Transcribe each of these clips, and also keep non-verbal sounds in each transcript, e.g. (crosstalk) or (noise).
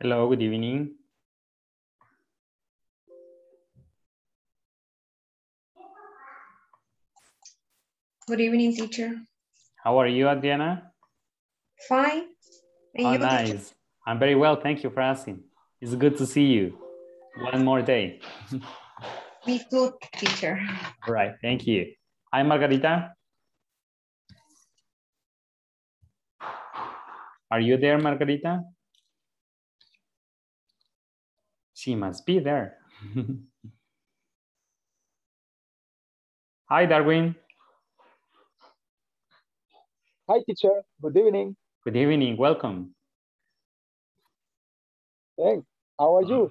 Hello, good evening. Good evening, teacher. How are you, Adriana? Fine. And Oh, you, teacher? nice. I'm very well. Thank you for asking. It's good to see you. One more day. Me too, teacher. All right. Thank you. Hi, Margarita. Are you there, Margarita? She must be there. (laughs) Hi, Darwin. Hi, teacher. Good evening. Good evening. Welcome. Thanks. How are you?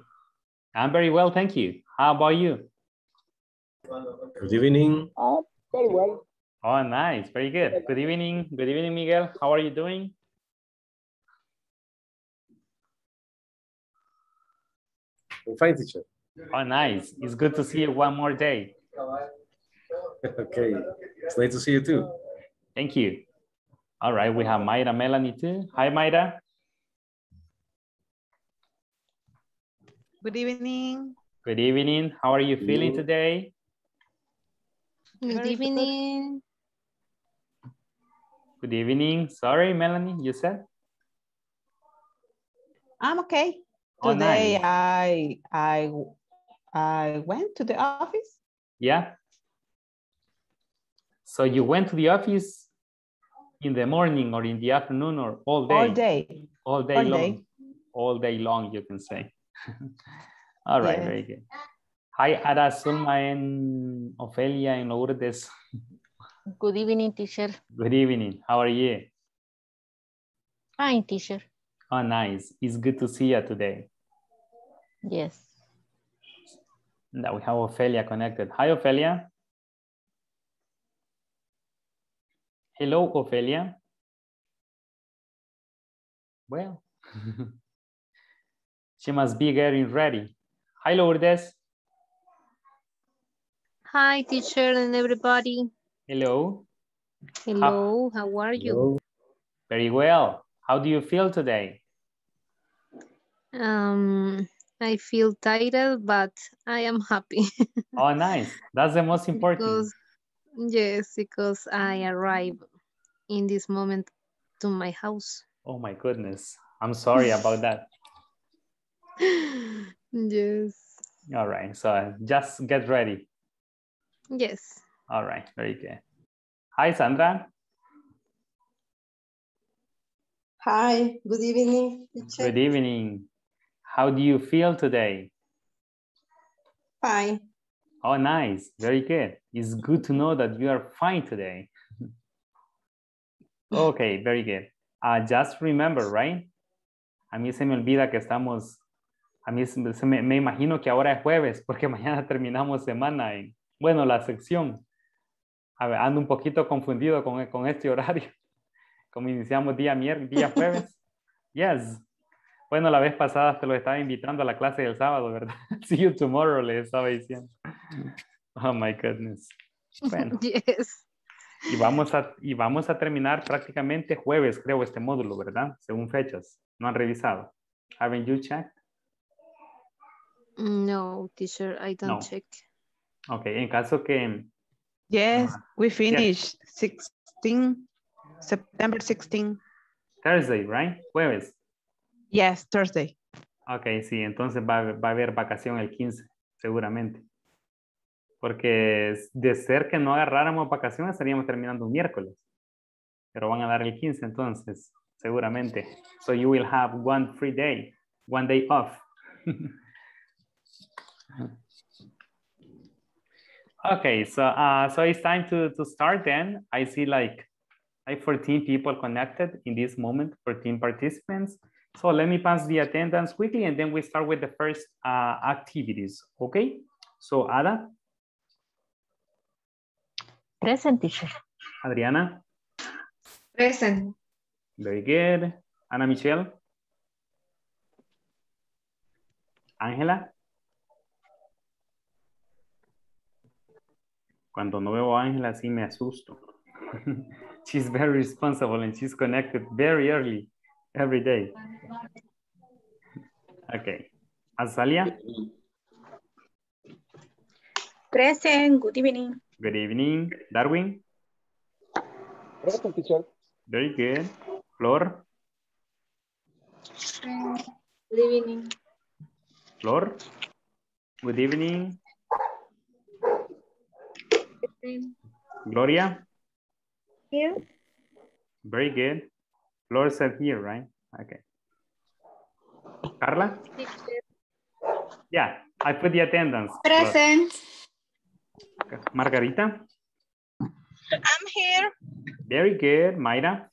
I'm very well. Thank you. How about you? Good evening. I'm very well. Oh, nice. Very good. Good evening. Good evening, Miguel. How are you doing? I'm fine, teacher. Oh, nice. It's good to see you one more day. (laughs) okay. It's nice to see you too. Thank you. All right. We have Mayra Melanie too. Hi, Mayra. Good evening. Good evening. How are you feeling Good. today? Good good. evening. Good evening. Sorry, Melanie, you said? I'm okay. Oh, Today nice. I I I went to the office. Yeah. So you went to the office in the morning or in the afternoon or all day? all day. All day all long. day. All day long, you can say. (laughs) All right, Yes. very good. Hi, Ada, Zulma, and Ophelia, and Lourdes. Good evening, teacher. Good evening. How are you? Fine, teacher. Oh, nice. It's good to see you today. Yes. That we have Ophelia connected. Hi, Ophelia. Hello, Ophelia. Well, (laughs) she must be getting ready. Hi, Lourdes. Hi, teacher and everybody. Hello. Hello, how are you? Hello. Very well. How do you feel today? Um, I feel tired, but I am happy (laughs) Oh, nice. That's the most important. because yes, because I arrive in this moment to my house. Oh my goodness. I'm sorry about that. (laughs) yes, All right. So just get ready. yes. All right. Very good. Hi, Sandra. Hi, good evening. Good evening. How do you feel today? Fine. Oh, nice. Very good. It's good to know that you are fine today. (laughs) okay, very good. Uh, just remember, right? A mí se me olvida que estamos, a mí se me, me imagino que ahora es jueves porque (laughs) mañana terminamos semana en, bueno, la sección. A ver, ando un poquito confundido con, con este horario. (laughs) Como iniciamos día, mier día jueves. Yes. Bueno, la vez pasada te lo estaba invitando a la clase del sábado, ¿verdad? (laughs) See you tomorrow, le estaba diciendo. Oh my goodness. Bueno, (laughs) Yes. y vamos a, y vamos a terminar prácticamente jueves, creo, este módulo, ¿verdad? Según fechas. No han revisado. Haven't you checked? No, teacher, I don't No. check. Ok, en caso que, Yes, we finished 16 September 16. Thursday, right? Jueves. Yes, Thursday. Ok, sí, entonces va, va a haber vacación el 15, seguramente. Porque de ser que no agarráramos vacaciones, estaríamos terminando un miércoles. Pero van a dar el 15 entonces, seguramente. So you will have one free day, one day off. (laughs) okay, so uh, so it's time to, to start then. I see like, like 14 people connected in this moment, 14 participants. So let me pass the attendance quickly and then we start with the first uh, activities, okay? So Ada, Present, teacher. Adriana, Present. very good. Ana Michelle. Ángela. Cuando no veo a Ángela sí me asusto. (laughs) she's very responsible and she's connected very early every day. Okay. Azalia, Present, good evening. good evening. Darwin, Present, teacher. very good. Flor, Good evening. Flor, good evening. Gloria, Here. very good. Flor said here, right? Okay. Carla? Yeah, I put the attendance. Flor. Present. Margarita, I'm here. very good. Mayra,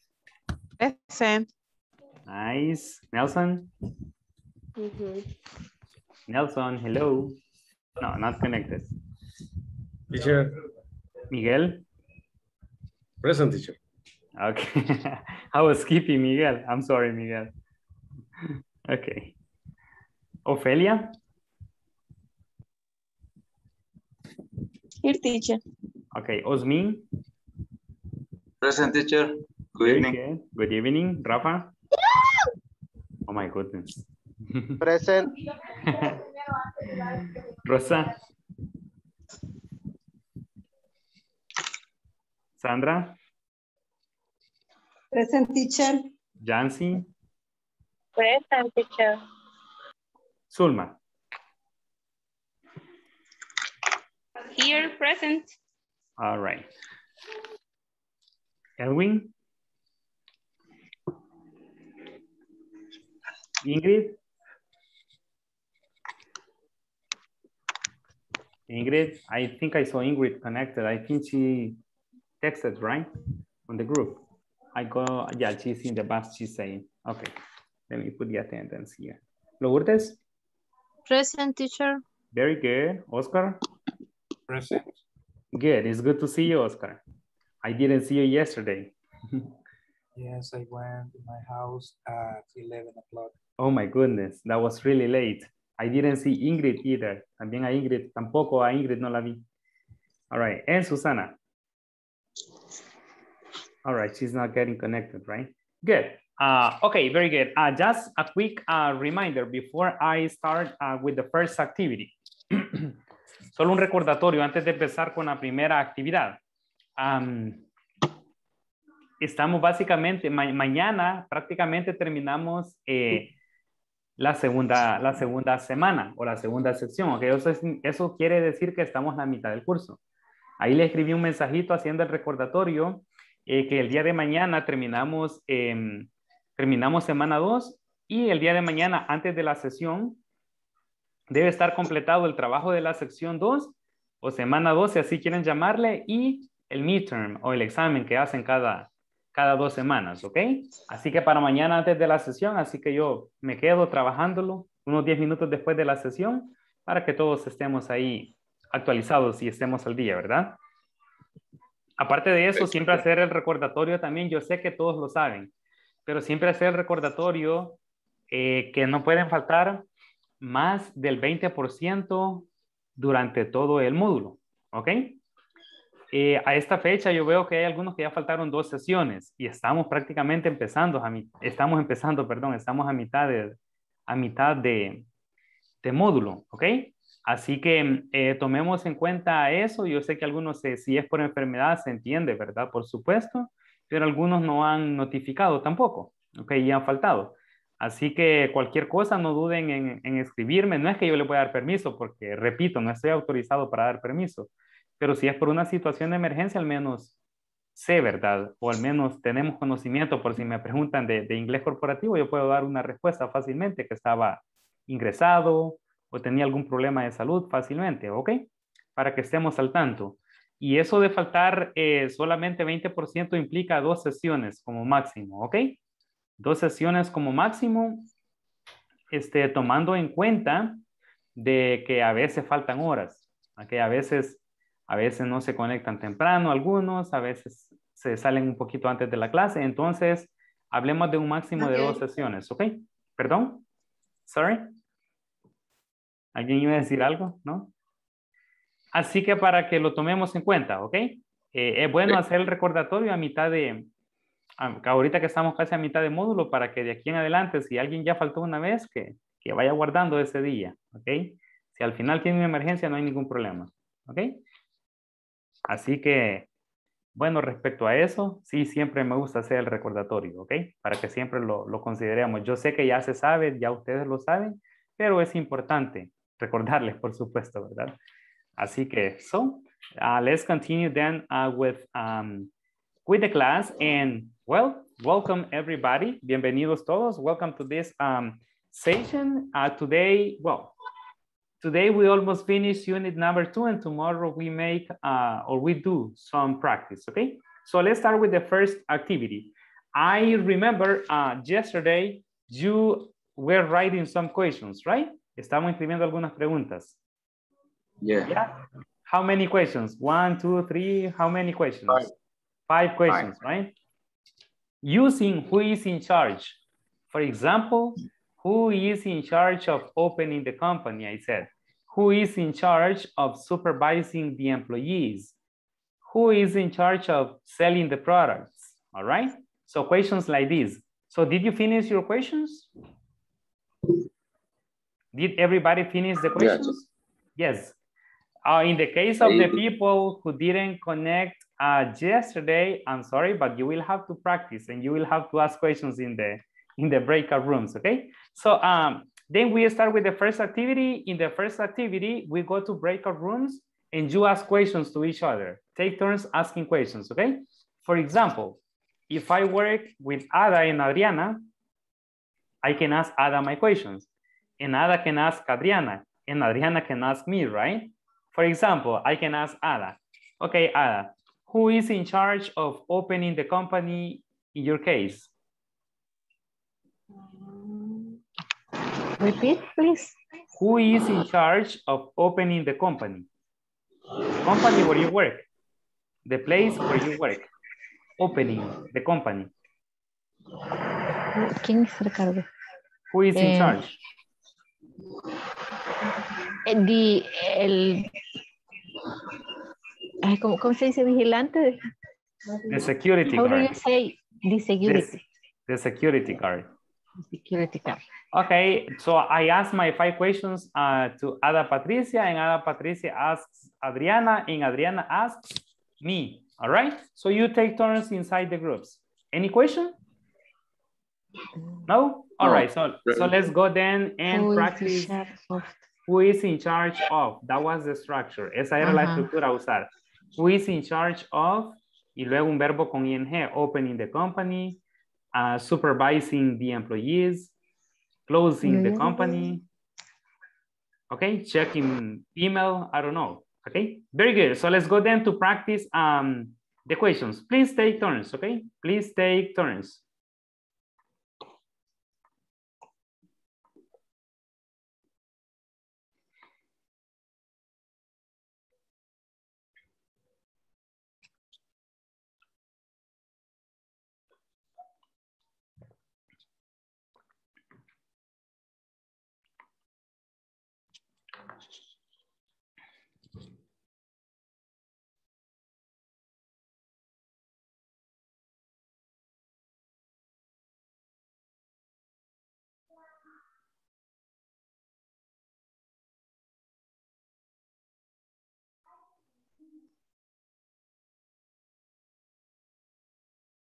Present. nice. Nelson, mm-hmm. Nelson, hello. No, not connected. Teacher, Miguel, present teacher. Okay. (laughs) I was skipping Miguel. I'm sorry, Miguel. Okay. Ophelia? Here, teacher. okay. Osmin, Present teacher. Good very evening. good. Good evening. Rafa. Oh my goodness. (laughs) Present. Rosa. Sandra, Present, teacher. Jancy, Present, teacher. Zulma. Here, present. All right. Elwin. Ingrid. Ingrid, I think I saw Ingrid connected. I think she texted, right? On the group. I go, yeah, she's in the bus, she's saying. Okay, let me put the attendance here. Lourdes, Present teacher. very good. Oscar, Present. good. It's good to see you, Oscar. I didn't see you yesterday. (laughs) Yes, I went to my house at 11 o'clock. Oh my goodness, that was really late. I didn't see Ingrid either. También a Ingrid, tampoco a Ingrid no la vi. All right, and Susana. All right, she's not getting connected, right? Good. Uh, okay, very good. Uh, just a quick uh, reminder before I start uh, with the first activity. (clears throat) Solo un recordatorio antes de empezar con la primera actividad. Am, estamos básicamente, ma- mañana prácticamente terminamos eh, la, segunda, la segunda semana o la segunda sección. ¿ok? Eso, es- eso quiere decir que estamos en la mitad del curso. Ahí le escribí un mensajito haciendo el recordatorio eh, que el día de mañana terminamos, em, terminamos semana 2 y el día de mañana antes de la sesión debe estar completado el trabajo de la sección 2 o semana 2, si así quieren llamarle, y el midterm o el examen que hacen cada, cada dos semanas, ¿ok? Así que para mañana antes de la sesión, así que yo me quedo trabajándolo unos 10 minutos después de la sesión para que todos estemos ahí actualizados y estemos al día, ¿verdad? Aparte de eso, siempre hacer el recordatorio también, yo sé que todos lo saben, pero siempre hacer el recordatorio eh, que no pueden faltar más del 20% durante todo el módulo, ¿ok? Eh, a esta fecha yo veo que hay algunos que ya faltaron dos sesiones y estamos prácticamente empezando, a mi- estamos empezando, perdón, estamos a mitad de, a mitad de, de módulo, ¿ok? Así que eh, tomemos en cuenta eso. Yo sé que algunos, eh, si es por enfermedad, se entiende, ¿verdad? Por supuesto, pero algunos no han notificado tampoco, ¿ok? Y han faltado. Así que cualquier cosa, no duden en, escribirme. No es que yo le pueda dar permiso, porque repito, no estoy autorizado para dar permiso. Pero si es por una situación de emergencia, al menos sé, ¿verdad? O al menos tenemos conocimiento por si me preguntan de inglés corporativo, yo puedo dar una respuesta fácilmente que estaba ingresado o tenía algún problema de salud fácilmente, ¿ok? Para que estemos al tanto. Y eso de faltar eh, solamente 20% implica dos sesiones como máximo, ¿ok? Dos sesiones como máximo, este, tomando en cuenta de que a veces faltan horas, ¿ok? A veces, a veces no se conectan temprano algunos, a veces se salen un poquito antes de la clase, entonces hablemos de un máximo de dos sesiones, ¿ok? ¿Perdón? Sorry. ¿Alguien iba a decir algo? ¿No? Así que para que lo tomemos en cuenta, ¿ok? Eh, es bueno hacer el recordatorio a mitad de, ahorita que estamos casi a mitad de módulo, para que de aquí en adelante, si alguien ya faltó una vez, que, que vaya guardando ese día, ¿ok? Si al final tiene una emergencia, no hay ningún problema, ¿ok? Así que, bueno, respecto a eso, sí, siempre me gusta hacer el recordatorio, ¿ok? Para que siempre lo, lo consideremos. Yo sé que ya se sabe, ya ustedes lo saben, pero es importante recordarles, por supuesto, ¿verdad? Así que, so, uh, let's continue then uh, with, um, with the class and, well, welcome everybody. Bienvenidos todos. Welcome to this um, session. Uh, today, well, today we almost finished unit number two and tomorrow we make uh, or we do some practice, okay? So let's start with the first activity. I remember uh, yesterday you were writing some questions, right? Estamos escribiendo algunas preguntas. Yeah. Yeah. How many questions? One, two, three. How many questions? Five, Five questions, Five. right? Using who is in charge. For example, who is in charge of opening the company? I said, who is in charge of supervising the employees? Who is in charge of selling the products? All right. So questions like this. So did you finish your questions? Did everybody finish the questions? Yes. yes. Uh, in the case of the people who didn't connect uh, yesterday, I'm sorry, but you will have to practice and you will have to ask questions in the in the breakout rooms, okay? So um, then we start with the first activity. In the first activity, we go to breakout rooms and you ask questions to each other. Take turns asking questions, okay? For example, if I work with Ada and Adriana, I can ask Ada my questions. And Ada can ask Adriana, and Adriana can ask me, right? For example, I can ask Ada, okay, Ada, who is in charge of opening the company in your case? Repeat, please. Who is in charge of opening the company? The company where you work. The place where you work. Opening the company. ¿Quién es Ricardo? Who is in Eh, charge? The, el, ay, ¿cómo, cómo se dice vigilante? The security How do you guard. say the security? The security guard. Security guard. Okay, so I asked my five questions uh, to Ada Patricia, and Ada Patricia asks Adriana, and Adriana asks me. All right, so you take turns inside the groups. Any question? No? All No. right, so, so let's go then and Who is in practice charge who is in charge of. That was the structure. Esa era la Ajá. estructura a usar. Who is in charge of, y luego un verbo con ing, opening the company, uh, supervising the employees, closing the company, okay, checking email, I don't know, okay? Very good, so let's go then to practice um, the questions. Please take turns, okay? Please take turns.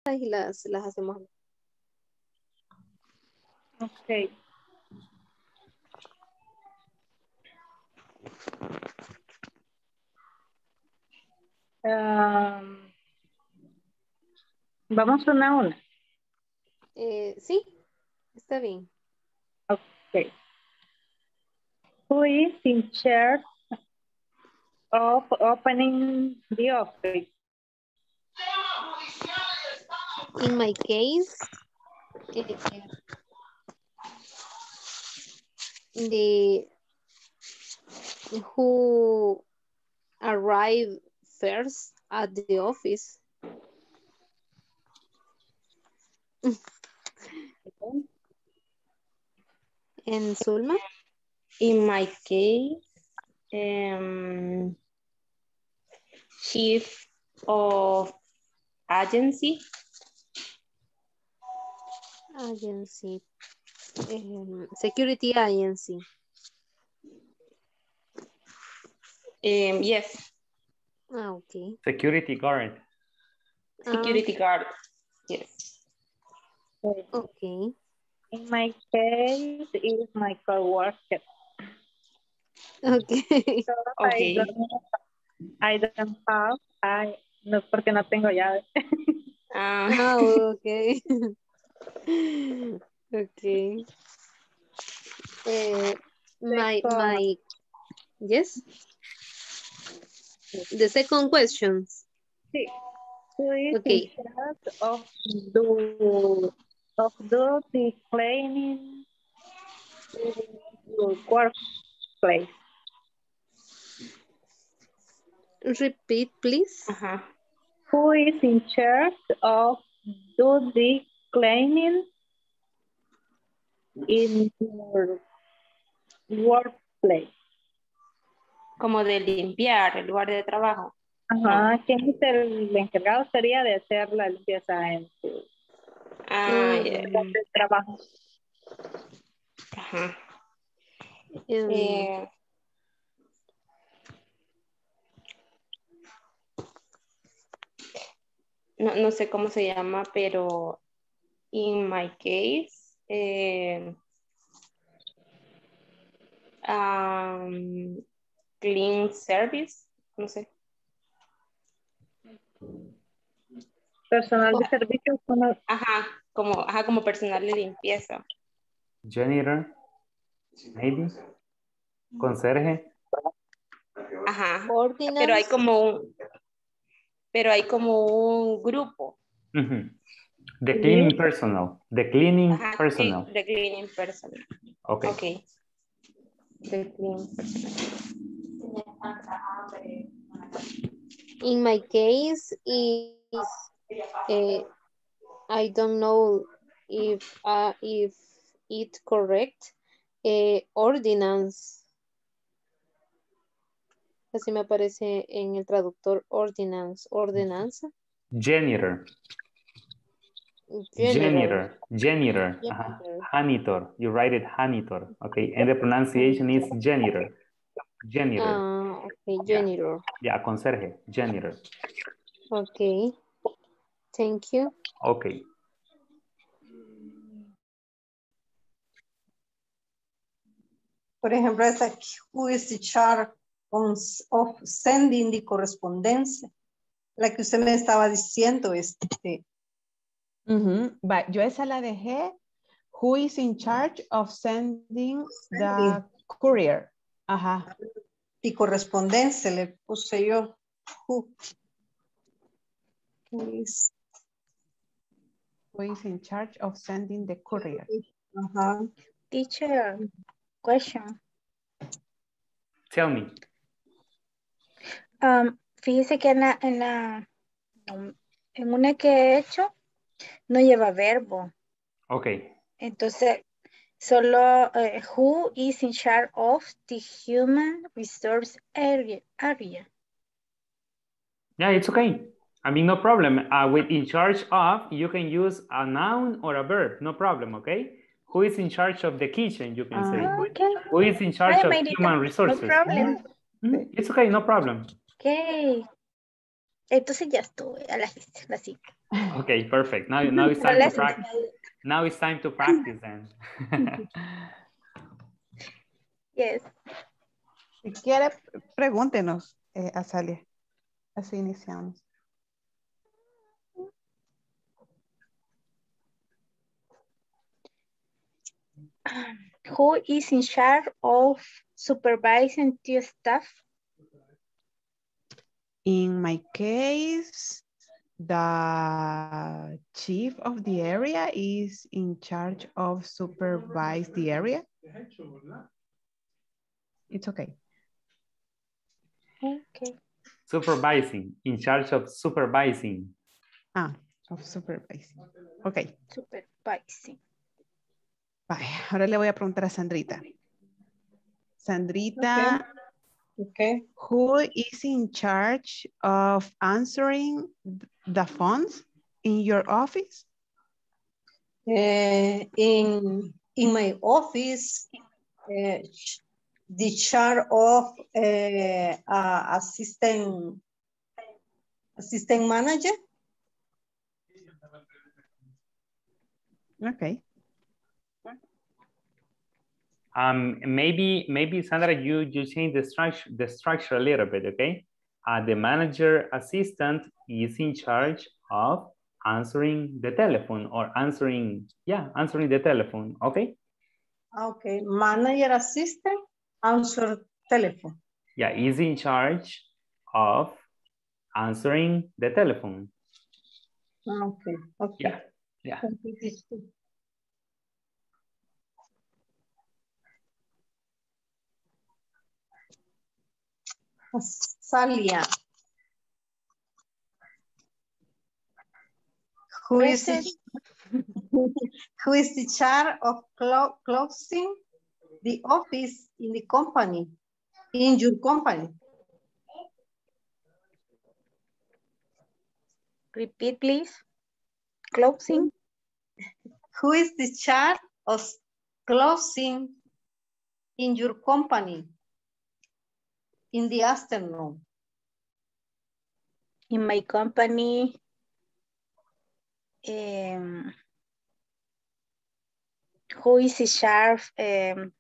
Y las, las hacemos. Okay. Um, vamos una a una. Eh, sí, está bien. Okay. Who is in charge of opening the office? In my case, eh, the who arrive first at the office. And Zulma? In my case, um, chief of agency. Agency. Um, security agency. Um, yes, Ah, okay. Security guard. Ah, security guard. Yes. okay. In my case, is my coworker. Okay. So Okay. I don't, I don't have, I, no, porque no tengo llave. Ah, Ah, okay. (laughs) (laughs) okay. Eh, my, my, yes? The second question. Sí. Who is Okay. in charge of do, of the cleaning in your workplace? Repeat, please. ajá. Who is in charge of do the cleaning in your workplace? Como de limpiar el lugar de trabajo. Ajá, ¿quién es el encargado? Sería de hacer la limpieza en su Ah, lugar de trabajo. Ajá. Eh, no, no sé cómo se llama, pero in my case, eh, um, clean service, no sé. Personal de servicios, como Ajá, como, ajá, como personal de limpieza. Janitor. Maybe. Conserje. Ajá. ordinance. Pero hay como un, pero hay como un grupo. Ujú. The cleaning personal. The cleaning Ajá, personal. de cleaning personal. Okay. Ok. De cleaning personal. In my case is eh, I don't know if uh, if it correct eh, ordinance. Así me aparece en el traductor ordinance, ordenanza. Janitor. General. Janitor. Janitor. Janitor. You write it janitor. Okay. And the pronunciation is janitor. Janitor. Ah, okay, janitor. Yeah, conserje. Janitor. Okay. Thank you. Okay. Por ejemplo, esta who is the of sending the correspondencia? La que usted me estaba diciendo, este, Ujú, va, Yo esa la dejé. Who is in charge of sending the courier? Ajá. y correspondencia le puse yo. Who, who is, Who is in charge of sending the courier? ajá. Teacher, question. Tell me. Um, fíjese que en la, en la, en una que he hecho, no lleva verbo. Okay. Entonces, solo eh, who is in charge of the human resource area. area. Yeah, it's okay. I mean, no problem. Uh, with in charge of, you can use a noun or a verb. No problem, okay? Who is in charge of the kitchen, you can say. Ah, okay. Who is in charge of human no resources? problem. Mhm. It's okay, no problem. Ok. Entonces ya estuve a las la cita. Okay, perfect. Now, now it's (laughs) time to practice. Now it's time to practice then. (laughs) Yes. Si quiere, pregúntenos, eh, Azalia. Así iniciamos. Who is in charge of supervising the staff? In my case, the chief of the area is in charge of supervise the area. It's okay. Okay. Supervising, in charge of supervising. Ah, of supervising. Ok, Supervising. vaya. Ahora le voy a preguntar a Sandrita. Sandrita, Okay. Who is in charge of answering the phones in your office? Eh, in in my office, uh, the chair of uh, uh, assistant assistant manager. Okay. Um, maybe, maybe Sandra, you, you change the structure, the structure a little bit, okay? Uh, the manager assistant is in charge of answering the telephone or answering, yeah, answering the telephone, okay? Okay, manager assistant answer telephone. Yeah, is in charge of answering the telephone. Okay, okay. Yeah, yeah. Thank you, teacher. Salia. Who is, the, (laughs) who is the chair of clo closing the office in the company, in your company? Repeat, please. Closing. Who is the chair of closing in your company in the afternoon? In my company, um, who is the sheriff um,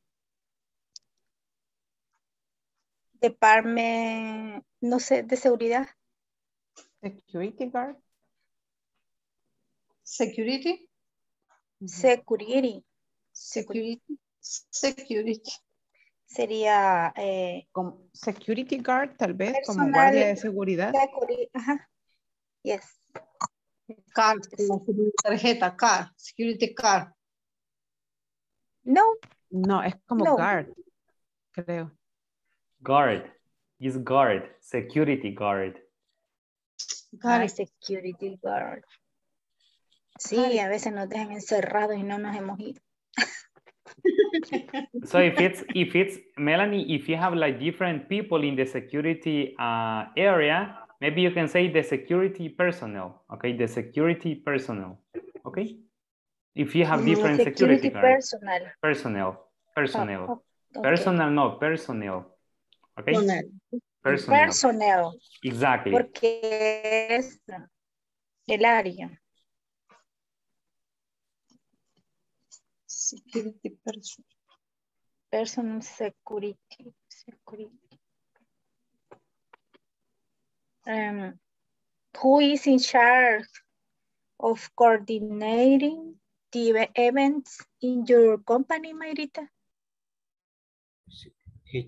department, no sé, de seguridad. Security guard. Security? Security. Security. Security. Sería eh, Como security guard, tal vez, como guardia de seguridad. security, ajá. Yes. Card, tarjeta, card, security card. No, No, es como No. guard, creo. Guard, is guard, security guard. ah, security guard. Sí, a veces nos dejan encerrados y no nos hemos ido. (laughs) So if it's if it's Melanie, if you have like different people in the security uh, area, maybe you can say the security personnel. Okay, the security personnel. Okay, if you have Mm, different security, security guards. personnel. personnel, personnel, Oh, okay. personnel, no personnel. Okay, Personnel. personnel. Personnel, Exactly. porque es el área. Security person. Personal security. security. Um, who is in charge of coordinating the events in your company, Mayrita? He,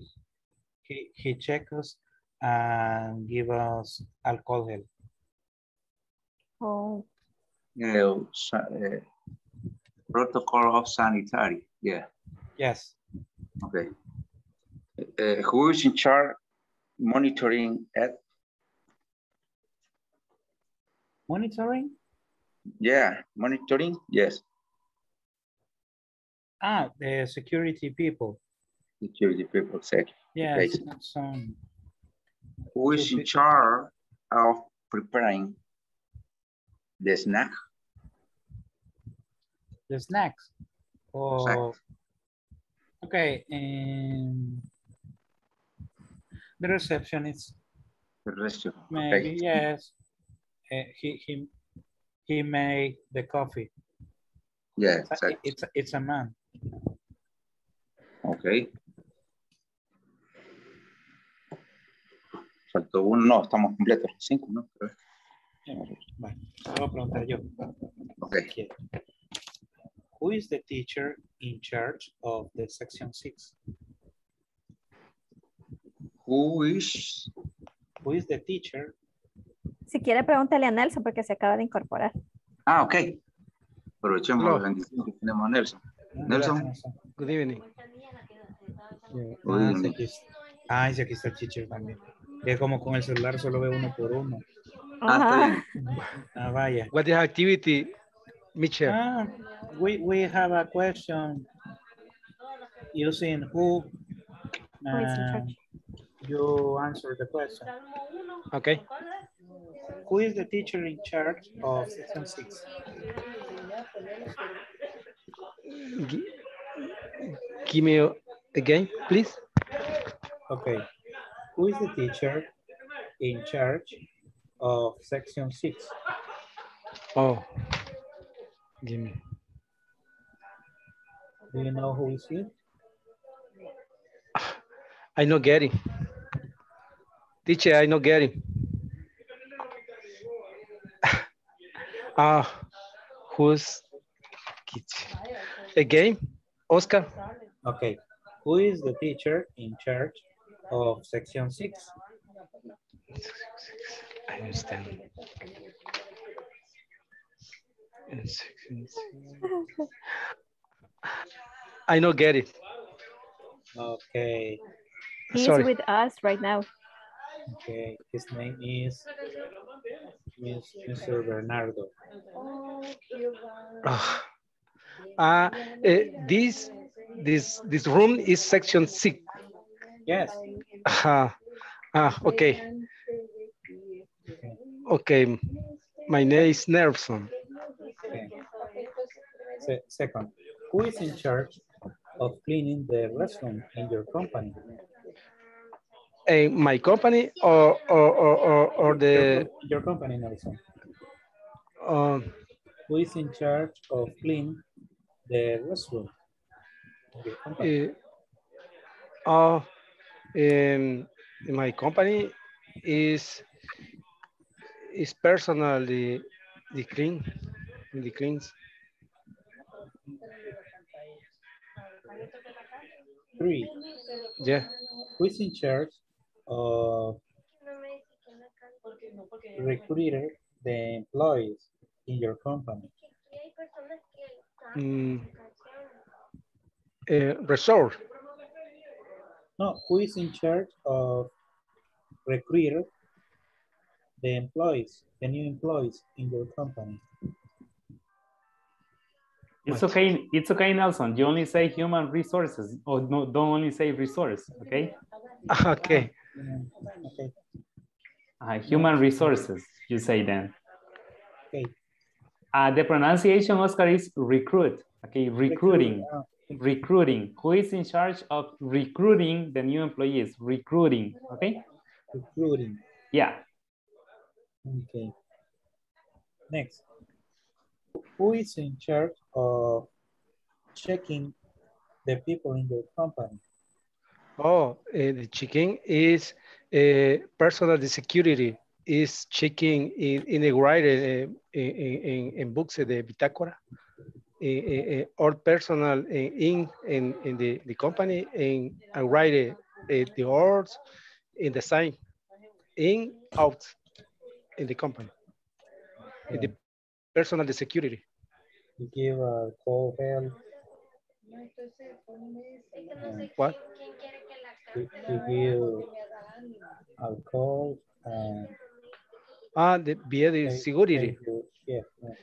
he, he check us and give us alcohol. Oh, Yeah, sa- uh, protocol of sanitary, yeah, Yes. okay. Uh, who is in charge monitoring at, Monitoring? yeah, monitoring, yes, Ah, the security people. security people say. Yes, Okay. Who is in charge of preparing the snack? The snacks. Oh, okay, and the receptionist, The restaurant, maybe, okay, yes. Uh, he, he, he made the coffee. yeah, It's a- exactly, It's, a- it's a man. okay. Faltó uno, no, estamos completos, cinco, ¿no? Creo. Bueno, te voy a preguntar yo. Okay. Okay. Who is the teacher in charge of the section six? Who is, Who is the teacher? Si quiere, pregúntale a Nelson porque se acaba de incorporar. ah, ok. Aprovechemos la bendición que tenemos a Nelson. Nelson, Good evening. Ah, sí, aquí está. Ah, sí, aquí está el teacher también. Es como con el celular solo ve uno por uno. ah, está Ajá. bien. Ah, vaya. What is activity, Mitchell? Ah, we, we have a question using who. Who is in um, you answer the question. Okay. Who is the teacher in charge of section six? Gi- give me again, please. Okay. Who is the teacher in charge of section six? Oh, give me. Do you know who is it? (sighs) I know getting. Teacher, I know getting. (laughs) Ah, who's again? Oscar. Okay. Who is the teacher in charge of section six? I understand. (laughs) In section six. I not get it. Okay. He's Sorry. with us right now. Okay. His name is Mr. Bernardo. Ah, uh, this this this room is section six. Yes. Ah, ah, okay. Okay. My name is Nelson. Okay. Se- second, who is in charge of cleaning the restroom in your company? And my company or or or or, or Your, the com- your company, Nelson. um Who is in charge of cleaning the restroom? in your uh, uh, um, my company is is personally the clean the cleans. Three, Yeah. who is in charge of recruiting the employees in your company? Mm, uh, resort. No, who is in charge of recruiting the employees, the new employees in your company? It's okay. It's okay, Nelson. You only say human resources, or no, don't only say resource. Okay. (laughs) Okay. Okay, Uh, human resources. You say then. okay. Uh, the pronunciation, Oscar, is recruit. Okay, recruiting. Recruiting. Who is in charge of recruiting the new employees? Recruiting. Okay. Recruiting, Yeah. okay. Next, who is in charge of checking the people in your company? Oh, uh, the checking is a uh, personal security is checking in integrated uh, in, in, in books de bitácora. Uh, all personal in, in in the, the company and and write the words in the sign in out in the company. In the personal security. You give a call help, What? you, you give a call and Ah, the via the security. you. Yeah, yeah.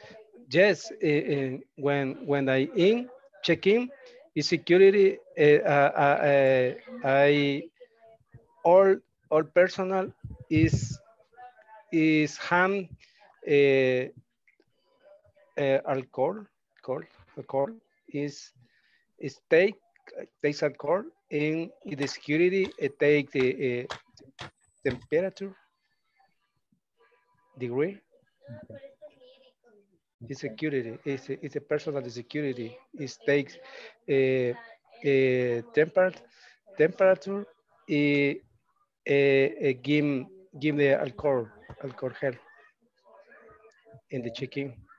Yes, uh, uh, when when I in check in, the security, uh, uh, uh, uh, I all all personal is is hand uh, alcohol, alcohol, alcohol is is take takes alcohol in the security it take the uh, temperature degree. It's security. It's a, it's a personal security. It takes a, a temper, temperature. A, give give the alcohol alcohol help in the checking.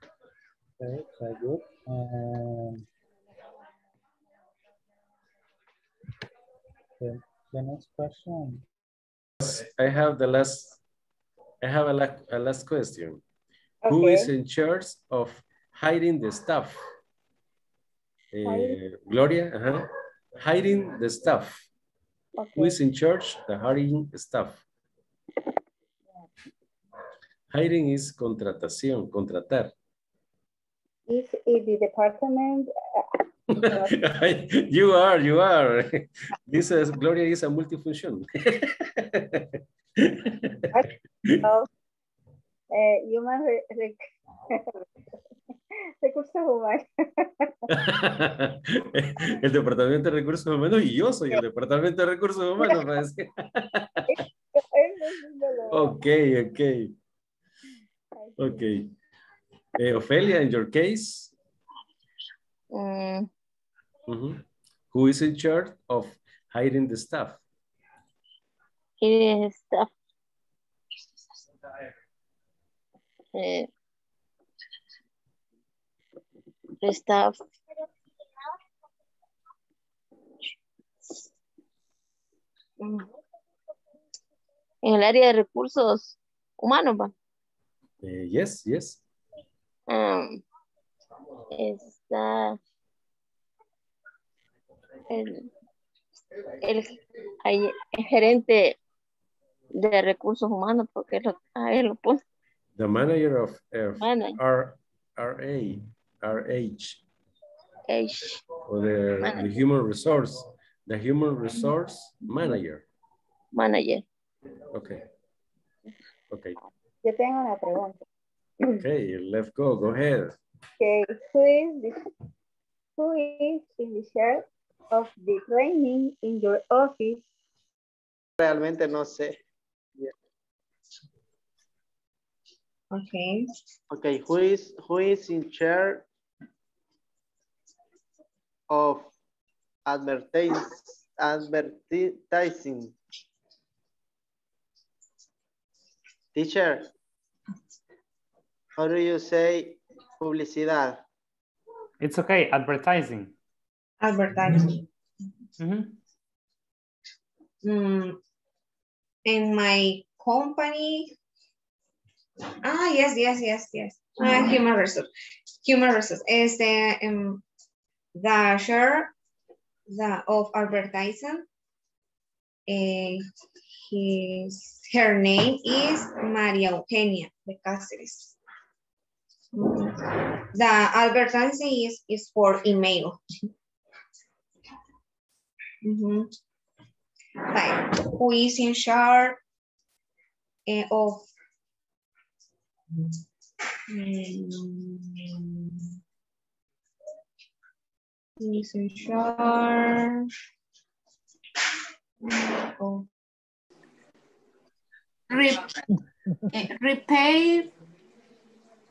Okay, very good. Um, the, the next question. I have the last, I have a, la- a last question. Who is in charge of hiding the stuff? Eh, Gloria, uh-huh. hiding the stuff. Who is in charge of hiding stuff? Hiring is contratación, contratar. Is in the department (laughs) you are, you are. This is, Gloria is a multifunction. uh, human re- rec- (laughs) Recursos humanos. (laughs) el departamento de recursos humanos y yo soy el departamento de recursos humanos. que- ok, ok. Ok. Eh, Ophelia, in your case, Mm, mhm, who is in charge of hiding the stuff. Eh, the stuff. Mm. En el área de recursos humanos, va. Eh, yes, yes. Um, está el, el, el gerente de recursos humanos, porque lo, a él lo puse. The manager of, of Manager. R, RA, RH, H. or the, the human resource, the human resource manager. Manager. Okay. Okay. Yo tengo una pregunta. Okay, let's go. Go ahead. Okay, who is the, who is in the charge of the training in your office? Realmente no sé. Okay. Okay, who is who is in charge of advertise, advertising? Teacher, how do you say publicidad? It's okay, advertising. Advertising. Mhm. Mm, in my company. Ah, yes, yes, yes, yes. Ah, human resource. Human resource. Is the um, the share the of advertising. eh, his her name is Maria Eugenia de Cáceres. Mm, The advertising is is for email. Mhm. Like who is in charge eh, of Mm, who is in charge of Re- eh, repair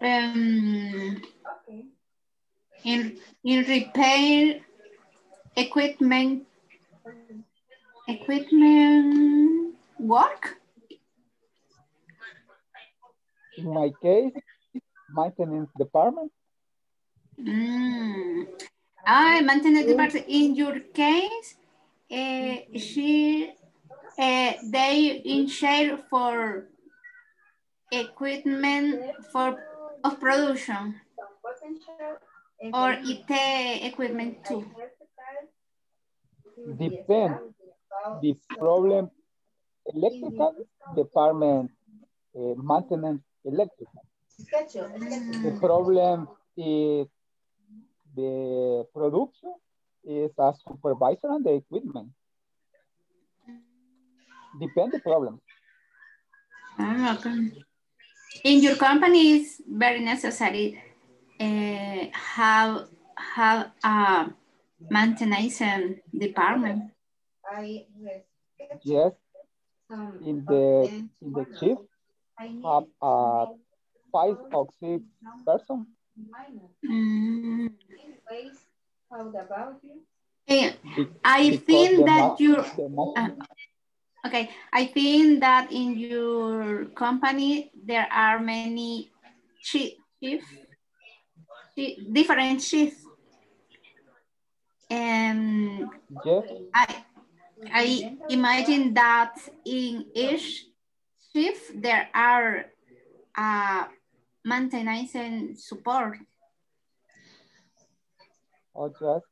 um, in in repair equipment equipment work In my case, maintenance department. Mm. Ah, maintenance department. In your case, eh, she, eh, they in share for equipment for of production or IT equipment too. Depend. The problem, electrical department, uh, maintenance electrical. The problem is the production is a supervisor on the equipment. Depend the problem. Ah, okay. In your company, it's very necessary uh, have have a maintenance department. Yes, in the in the shift have a five or six person. Mm. How about you? Eh, I think the that you the ma- uh, okay. I think that in your company there are many shi- shift, shi- different shifts, and yes, I I imagine that in each shift there are uh, maintenance and support. or just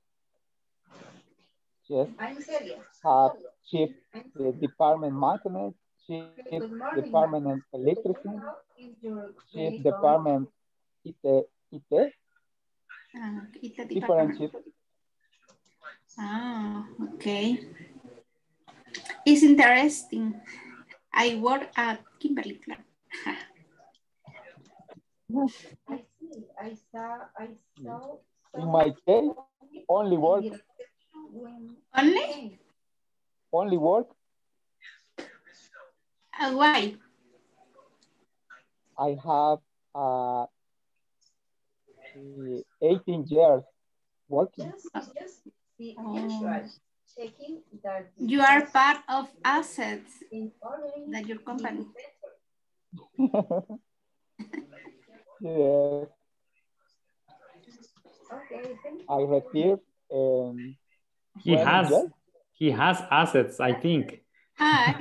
yes have chief uh, department maintenance, chief department of electricity, chief department IT, IT, Uh, it's a different chief. Ah, okay. It's interesting. I work at Kimberly Clark. In my case, only work. Only? Only work. Uh, why? I have uh, 18 years working. Oh. You are part of assets that your company. (laughs) yes. I receive um, He has years. He has assets, I think. Ah,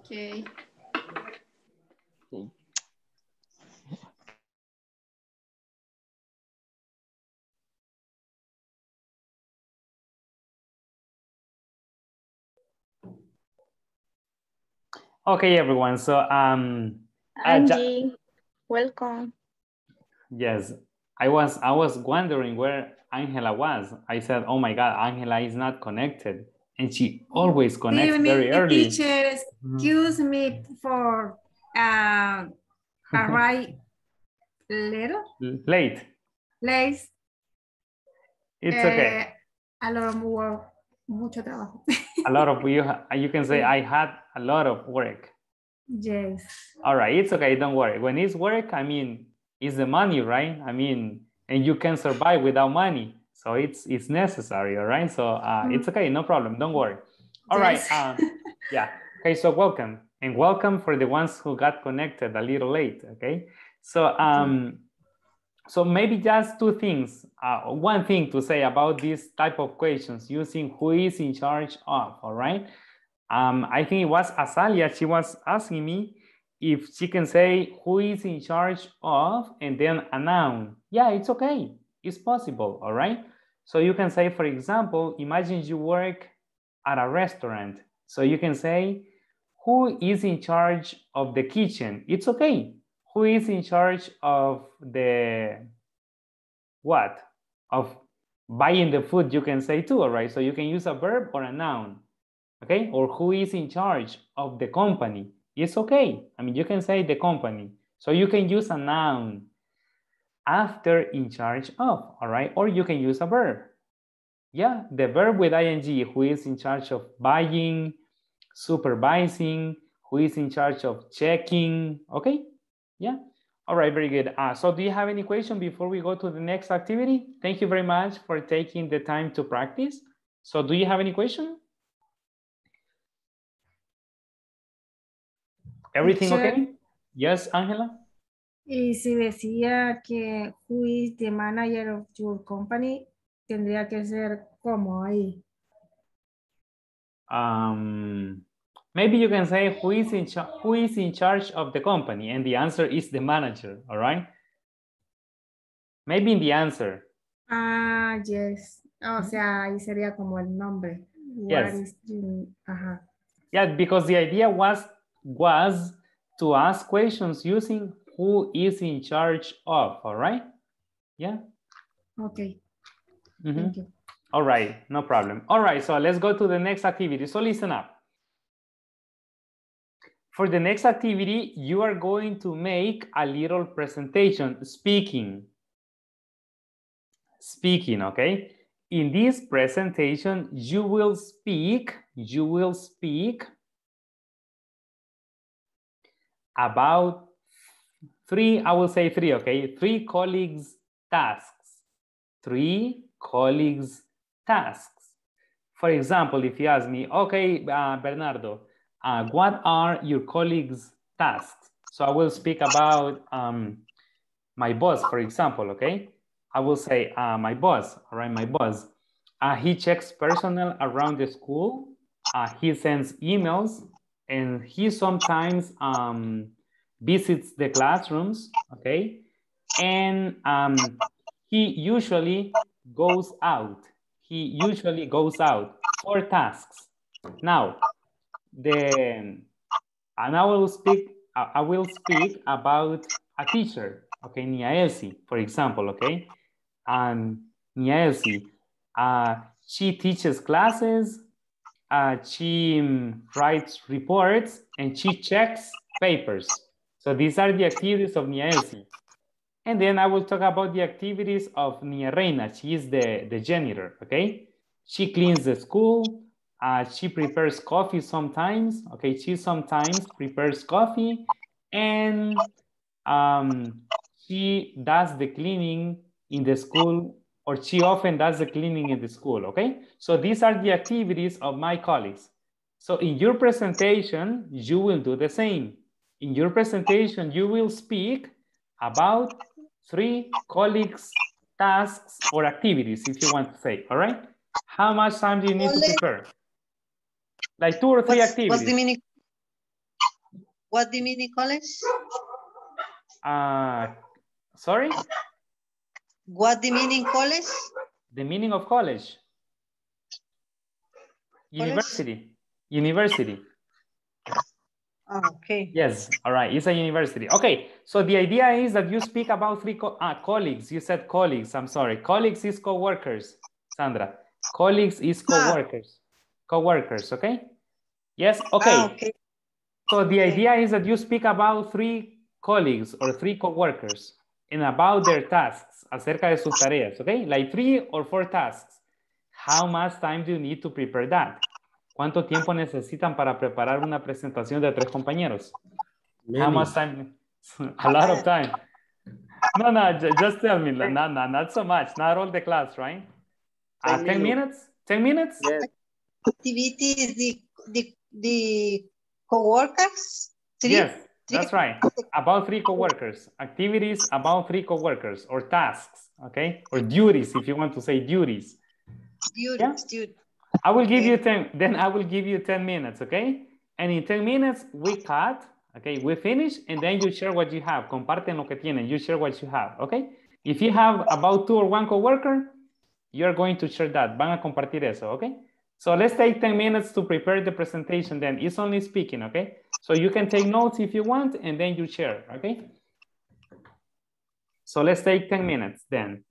okay. (laughs) Okay, everyone. So um uh, Angie, welcome. Yes, I was I was wondering where Angela was. I said, "Oh my God, Angela is not connected," and she always connects very early. Teachers, excuse me for uh, arrive (laughs) little Late. late. It's Eh, okay. A lot of work, mucho trabajo. A lot of (laughs) you you can say I had a lot of work. yes. All right, it's okay. Don't worry. When it's work, I mean, it's the money, right? I mean, and you can survive without money, so it's it's necessary. All right, so uh, it's okay. No problem. Don't worry. All right. Yes. Um, (laughs) yeah. Okay. So welcome and welcome for the ones who got connected a little late. Okay. So um, so maybe just two things. Uh, one thing to say about this type of questions using who is in charge of. All right. Um, I think it was Azalia. She was asking me if she can say who is in charge of and then a noun. Yeah, it's okay. It's possible. All right. So you can say, for example, imagine you work at a restaurant. So you can say, who is in charge of the kitchen? It's okay. Who is in charge of the what? Of buying the food, you can say too, all right? So you can use a verb or a noun, okay? Or who is in charge of the company? It's okay. I mean, you can say the company. So you can use a noun after in charge of, all right? Or you can use a verb. Yeah, the verb with ing, who is in charge of buying, supervising, who is in charge of checking, okay? Yeah, all right, very good. Uh, so do you have any question before we go to the next activity? Thank you very much for taking the time to practice. So do you have any question? Everything Sure. okay? Yes, Angela? Y si decía que who is the manager of your company, tendría que ser como ahí. Um, maybe you can say who is in charge who is in charge of the company and the answer is the manager all right maybe in the answer Ah, yes. O sea, ahí sería como el nombre. What Yes. is the- ajá. yeah because the idea was was to ask questions using who is in charge of all right yeah Ok. Mhm. Thank you. all right no problem all right so let's go to the next activity so listen up for the next activity you are going to make a little presentation speaking speaking, okay? In this presentation, you will speak, you will speak about three, I will say three, okay? Three colleagues' tasks. Three colleagues' tasks. For example, if you ask me, okay, uh, Bernardo, uh, what are your colleagues' tasks? So I will speak about um, my boss, for example, okay? I will say, uh, my boss, all right, my boss. Uh, he checks personnel around the school. Uh, he sends emails and he sometimes um, visits the classrooms, okay? And um, he usually goes out. He usually goes out for tasks. Now, the, and I will speak, I will speak about a teacher, okay, Nia Elsie, for example, okay? Um, Nia Elsie, uh, she teaches classes, uh, she writes reports, and she checks papers. So these are the activities of Nia Elsie. And then I will talk about the activities of Nia Reina. She is the, the janitor, okay? She cleans the school. Uh, she prepares coffee sometimes, okay? She sometimes prepares coffee and um, she does the cleaning in the school or she often does the cleaning in the school, okay? So these are the activities of my colleagues. So in your presentation, you will do the same. In your presentation, you will speak about three colleagues, tasks, or activities, if you want to say, all right? How much time do you need to prepare? Like two or three What's, activities. what's the meaning? What the meaning college? Uh, sorry? What the meaning college? The meaning of college. University. University. Oh, okay. Yes, all right, it's a university. Okay, so the idea is that you speak about three co ah, colleagues. You said colleagues, I'm sorry. Colleagues is co-workers, Sandra. Colleagues is co-workers. Co-workers, okay? Yes, okay. Ah, okay. So the idea is that you speak about three colleagues or three co-workers and about their tasks, acerca de sus tareas, okay? Like three or four tasks. How much time do you need to prepare that? ¿Cuánto tiempo necesitan para preparar una presentación de tres compañeros? How much time? (laughs) A lot of time. No, no, ju- just tell me. No, no, not so much. Not all the class, right? Uh, 10 Ten minutes? 10 minutes? Activity is the, the, the co-workers? Three? Yes, that's right. About three coworkers. Activities about three coworkers or tasks, okay? Or duties, if you want to say duties. Students, students. I will give you 10, then I will give you 10 minutes, okay? And in 10 minutes, we cut, okay? We finish, and then you share what you have. Comparten lo que tienen. You share what you have, okay? If you have about two or one coworker, you're going to share that. Van a compartir eso, okay? So let's take 10 minutes to prepare the presentation then. It's only speaking, okay? So you can take notes if you want, and then you share, okay? So let's take 10 minutes then.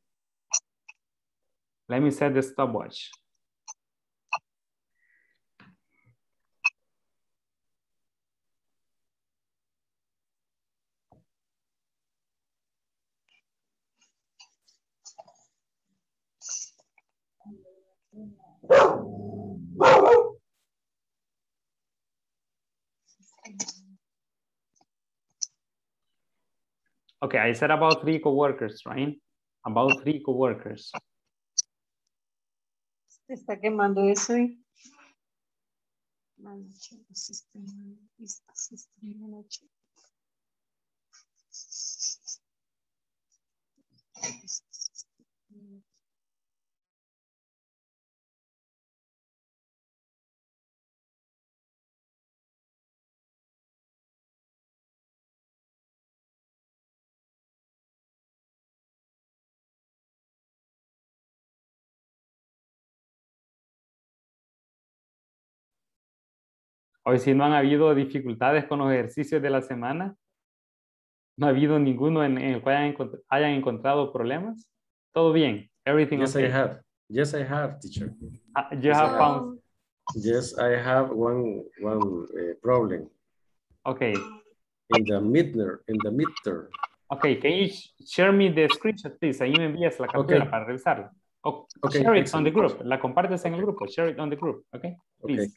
Let me set the stopwatch. Okay, I said about three coworkers, right? About three coworkers. Se está quemando eso y... Hoy si no han habido dificultades con los ejercicios de la semana, no ha habido ninguno en, en el cual hayan, encont- hayan encontrado problemas. Todo bien. Everything Yes, okay. I have. Yes, I have, teacher. Ah, you have found. Yes, I have one one uh, problem Okay. in the midterm. In the midterm. Okay, can you sh- share me the screenshot, please? Ahí me envías la captura Okay. para revisarla. Okay, share it on the group. La compartes en el grupo. Share it on the group. Okay, Okay.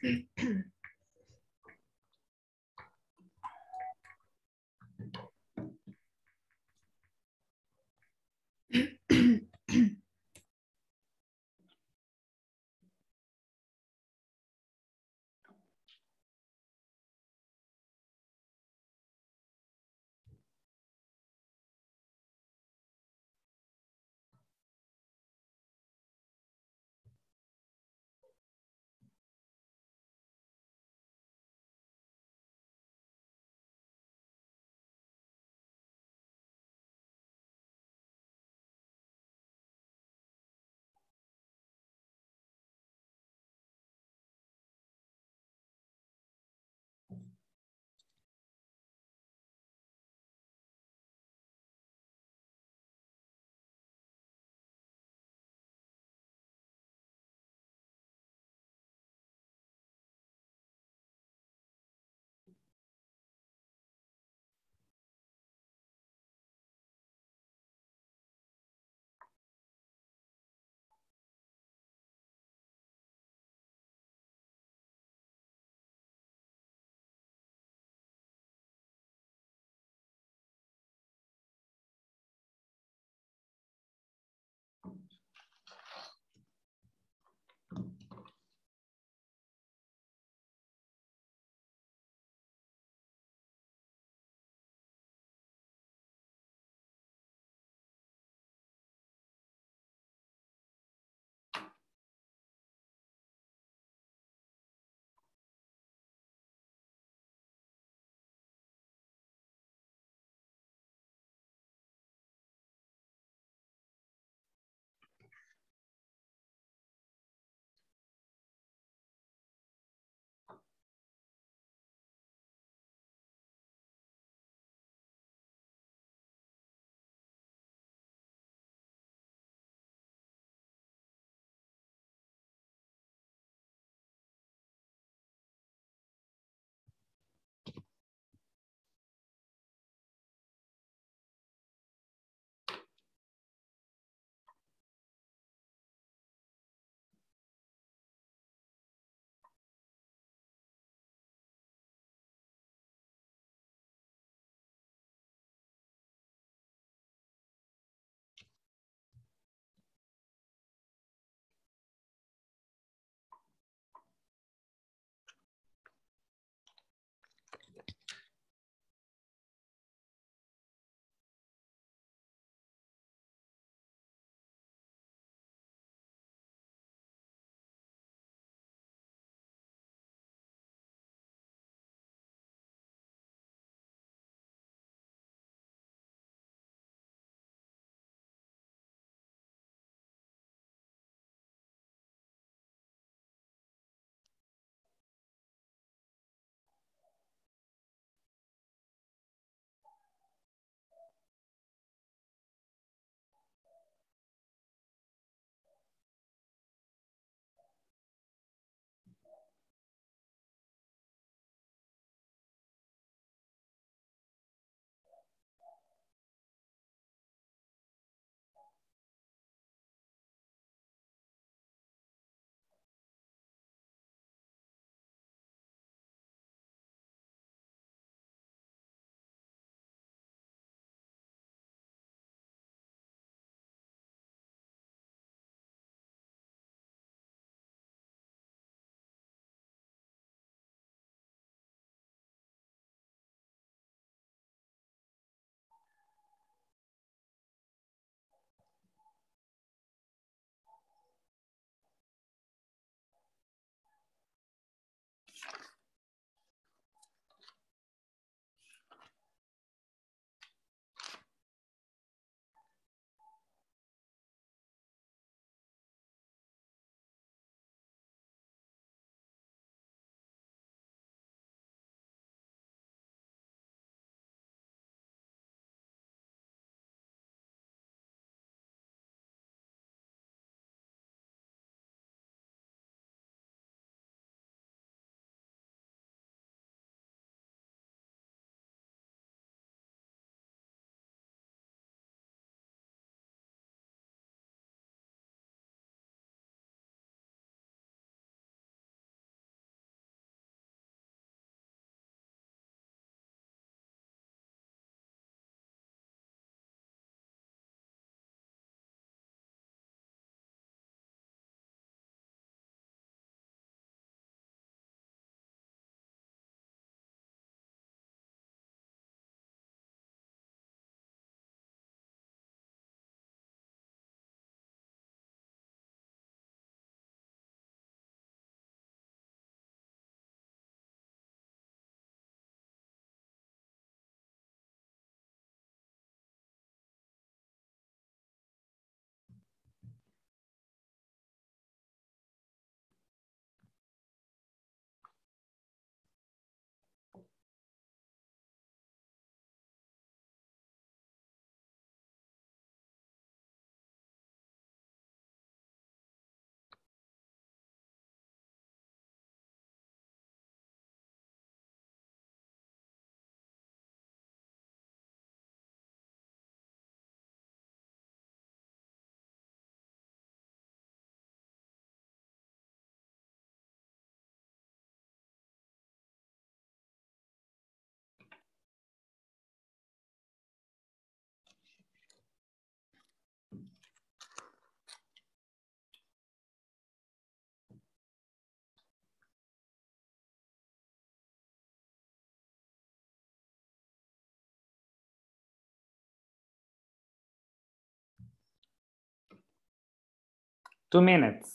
two minutes.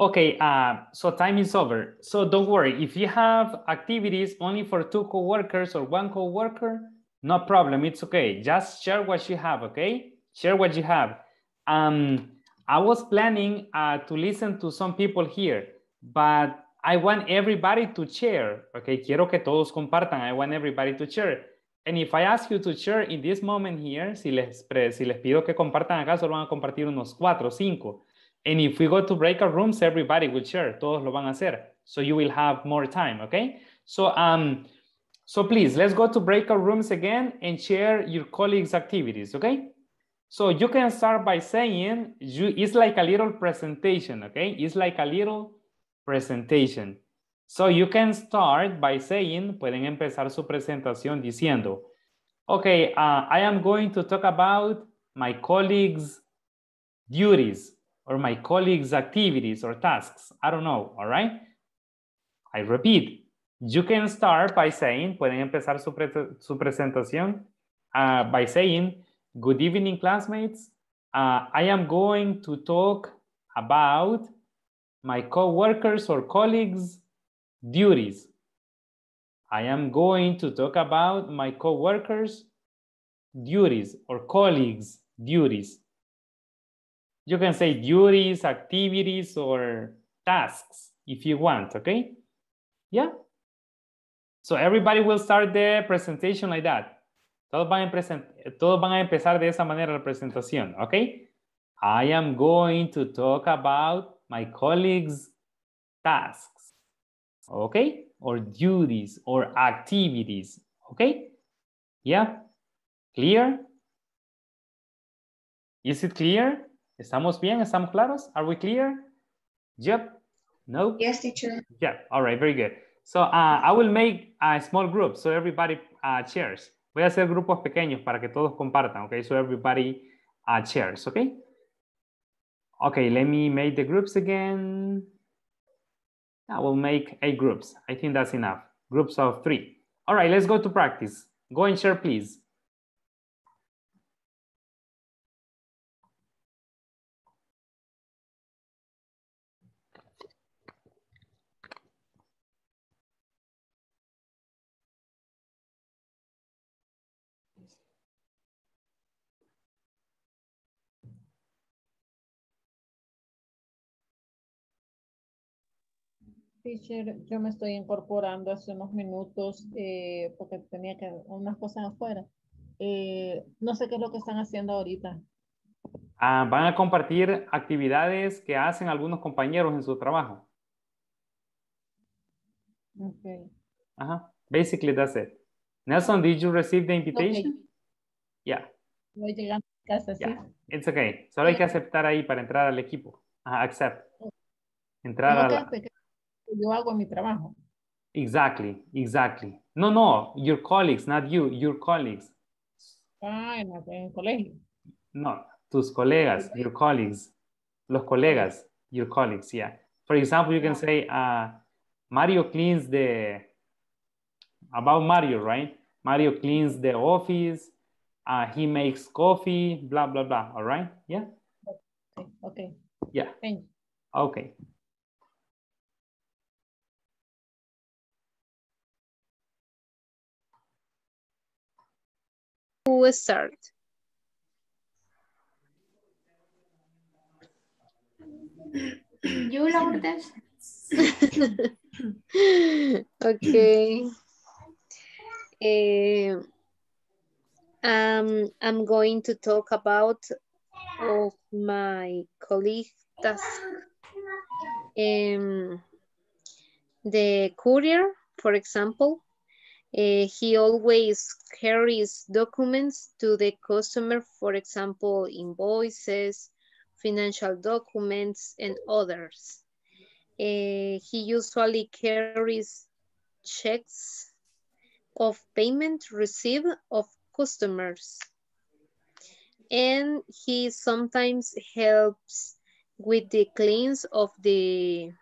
Okay, uh, so time is over. So don't worry, if you have activities only for two coworkers or one coworker, no problem, it's okay. Just share what you have, okay? Share what you have. Um, I was planning uh, to listen to some people here, but I want everybody to share, okay? Quiero que todos compartan, I want everybody to share. And if I ask you to share in this moment here, si les, si les pido que compartan acá, solo van a compartir unos cuatro cinco. And if we go to breakout rooms, everybody will share. Todos lo van a hacer. So you will have more time, okay? So, um, so please, let's go to breakout rooms again and share your colleagues' activities, okay? So you can start by saying, you, it's like a little presentation, okay? It's like a little presentation. So you can start by saying, pueden empezar su presentación diciendo, okay, uh, I am going to talk about my colleagues' duties or my colleagues' activities or tasks. I don't know, all right? I repeat, you can start by saying, pueden empezar su, pre su presentación uh, by saying, good evening, classmates. Uh, I am going to talk about my co-workers or colleagues' duties. I am going to talk about my co-workers' duties or colleagues' duties. You can say duties, activities, or tasks if you want, okay? Yeah. So everybody will start the presentation like that. Todos van, a present todos van a empezar de esa manera la presentación, okay? I am going to talk about my colleagues' tasks, okay? Or duties or activities, okay? Yeah? Clear? Is it clear? ¿Estamos bien? ¿Estamos claros? Are we clear? Yep. No? Yes, teacher. Yeah. All right. Very good. So uh, I will make a small group so everybody uh, shares. Voy a hacer grupos pequeños para que todos compartan. Okay. So everybody uh, shares. Okay. Okay. Let me make the groups again. I will make eight groups. I think that's enough. Groups of three. All right. Let's go to practice. Go and share, please. Teacher, yo me estoy incorporando hace unos minutos eh, porque tenía que unas cosas afuera. Eh, no sé qué es lo que están haciendo ahorita. Ah, van a compartir actividades que hacen algunos compañeros en su trabajo. Okay. Ajá. Basically, that's it. Nelson, did you receive the invitation? Okay. Yeah. Voy llegando a Yeah, it's okay. Solo hay que aceptar ahí para entrar al equipo. Ajá, accept. Entrar a la... Yo hago mi trabajo. Exactly, exactly. No, no, your colleagues, not you, your colleagues. Ah, en, en el colegio. No, tus colegas, your colleagues. Los colegas, your colleagues, yeah. For example, you can say, uh, Mario cleans the, about Mario, right? Mario cleans the office, uh, he makes coffee, blah, blah, blah, all right? Yeah? Okay, okay. Yeah. Thank you. Okay. Who will start? You, Lourdes. (laughs) okay. Eh, um, I'm going to talk about of my colleague task. Um, the courier, for example, uh, he always carries documents to the customer, for example, invoices, financial documents, and others. Uh, he usually carries checks of payment received of customers. And he sometimes helps with the cleans of the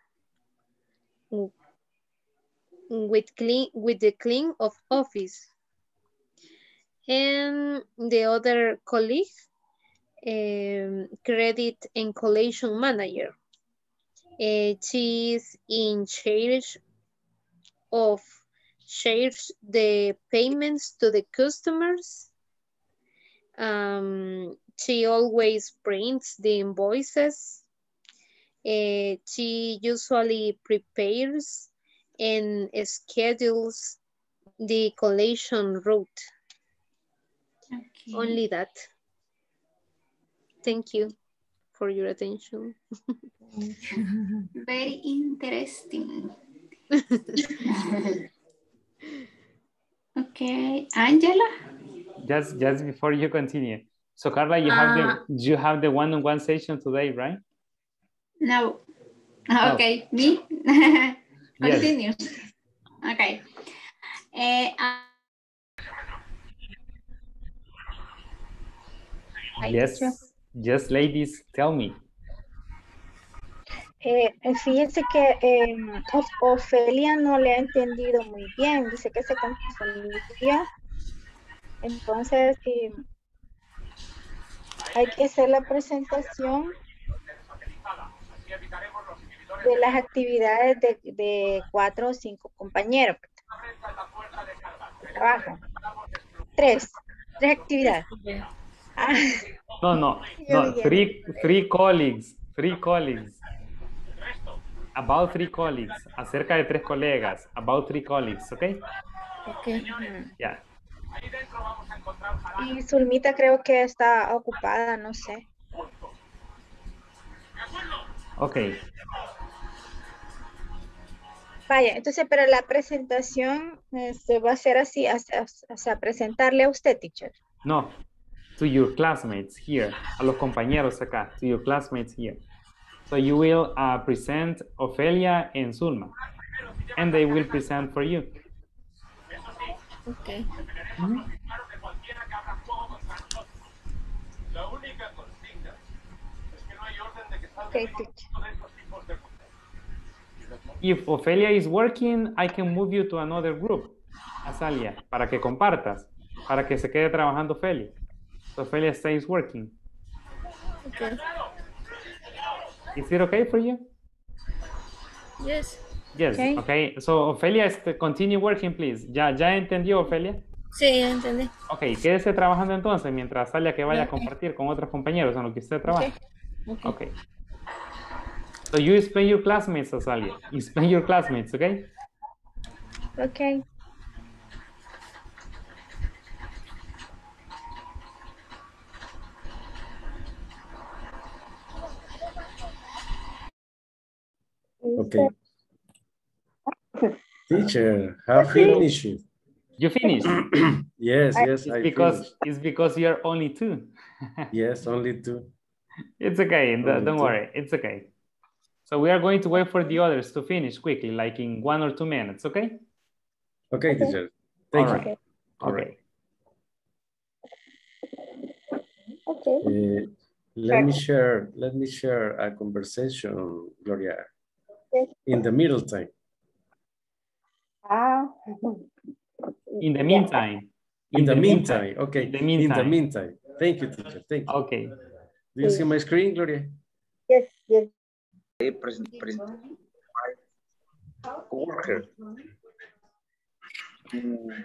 with clean with the clean of office. And the other colleague, um, credit and collection manager. Uh, she is in charge of shares the payments to the customers. Um, she always prints the invoices. Uh, she usually prepares and schedules the collection route. Only that. Thank you for your attention. Very interesting. (laughs) okay, Angela. Just, just before you continue. So Carla, you have Uh, the, you have the one-on-one session today, right? No. Oh. Okay, (laughs) Continue. Okay. Eh, ah, Yes, yes, ladies, tell me. Eh, eh, fíjense que eh, Of- Ofelia no le ha entendido muy bien, dice que se confundió. Entonces, eh, hay que hacer la presentación de las actividades de, de cuatro o cinco compañeros trabajo. Tres, tres actividades. Ah, No, no, (laughs) no, three, three colleagues, three colleagues. About three colleagues, acerca de tres colegas, about three colleagues, okay? Yeah. Y Zulmita creo que está ocupada, no sé. Okay. Vaya, entonces, pero la presentación se va a hacer así, hasta- presentarle a usted, teacher. No, to your classmates here, a los compañeros acá, to your classmates here. So you will uh, present Ofelia and Zulma, and they will present for you. Okay. Okay, teacher. If Ofelia is working, I can move you to another group, Azalia, para que compartas, para que se quede trabajando Ofelia. So Ofelia stays working. Okay. Is it okay for you? Yes. Yes, Okay. okay. So Ofelia, este, continue working, please. ¿Ya, ya entendió, Ofelia? Sí, ya entendí. Ok, quédese trabajando entonces mientras Azalia que vaya a compartir con otros compañeros en lo que usted trabaja. Ok. Okay. So you explain your classmates, Azalia. Explain your classmates, okay? Okay. Okay. Teacher, have finished. You finished? (clears throat) yes, yes, It's I because finished. it's because you're only two. Yes, only two. (laughs) It's okay. Only Don't two. worry. It's okay. So we are going to wait for the others to finish quickly, like in one or two minutes. Okay. Okay, teacher. Thank All you. right. All Okay. Okay. Uh, let me share, let me share a conversation, Gloria, Yes. in the middle time. Ah. In the meantime. In the meantime, okay. In the meantime. In the meantime. meantime. Thank you, teacher. Thank you. Okay. Do you see my screen, Gloria? Yes, yes. A present, present worker. Mm,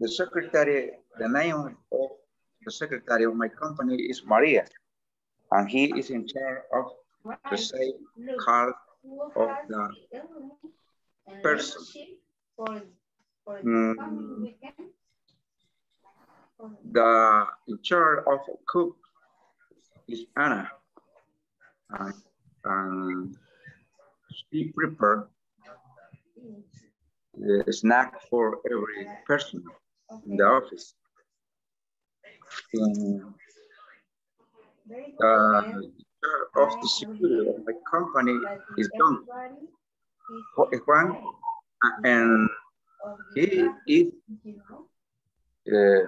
The secretary, the name of the secretary of my company is Maria, and he is in charge of the same card of the person. Mm, The in charge of cook is Anna. And, and she prepared the snack for every person in the office. The chair of the security of my company is John. Juan, and he is uh,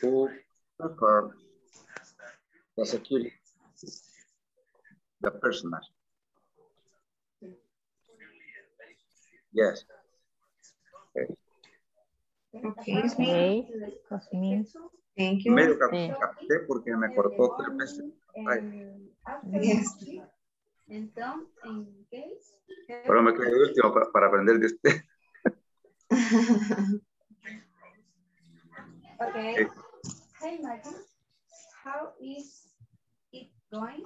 to prepare the security, the personal. Yes. Okay. Okay, me. Thank you. Medio cap- capté porque me cortó tres veces. Pero me quedé último para, para aprender de usted. (laughs) Okay. Hey, Martin, how is it going?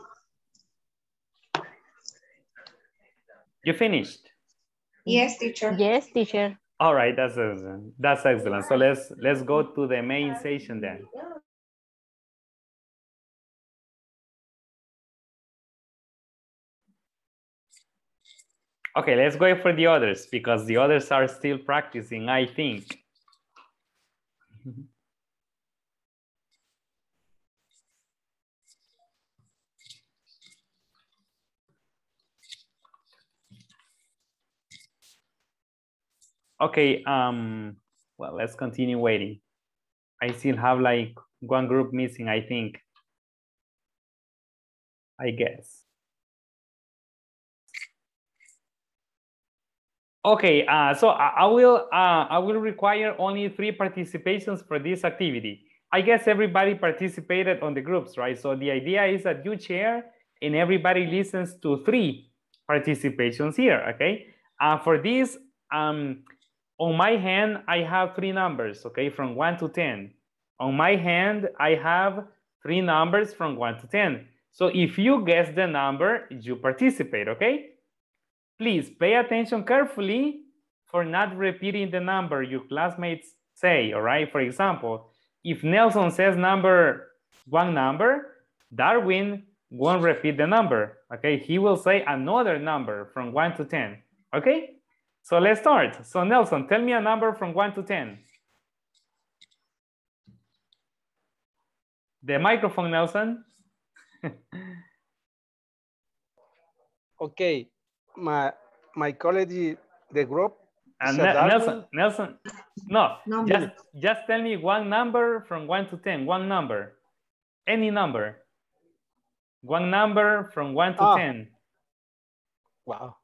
You finished? Yes, teacher. Yes, teacher. All right. That's excellent. That's excellent. So let's let's go to the main session then. Okay, let's go for the others because the others are still practicing, I think. (laughs) Okay, um, well, let's continue waiting. I still have like one group missing, I think. I guess. Okay, uh, so I, I will uh, I will require only three participations for this activity. I guess everybody participated on the groups, right? So the idea is that you share and everybody listens to three participations here, okay? Uh, for this, um, on my hand, I have three numbers, okay, from one to 10. On my hand, I have three numbers from one to 10. So if you guess the number, you participate, okay? Please pay attention carefully for not repeating the number your classmates say, all right? For example, if Nelson says number, one number, Darwin won't repeat the number, okay? He will say another number from one to 10, okay? So let's start. So Nelson, tell me a number from one to 10. The microphone, Nelson. (laughs) Okay, my my colleague, the group. And Ne- Nelson, Nelson, no, Number. just, just tell me one number from one to 10, one number, any number. One number from one to Ah. 10, Wow.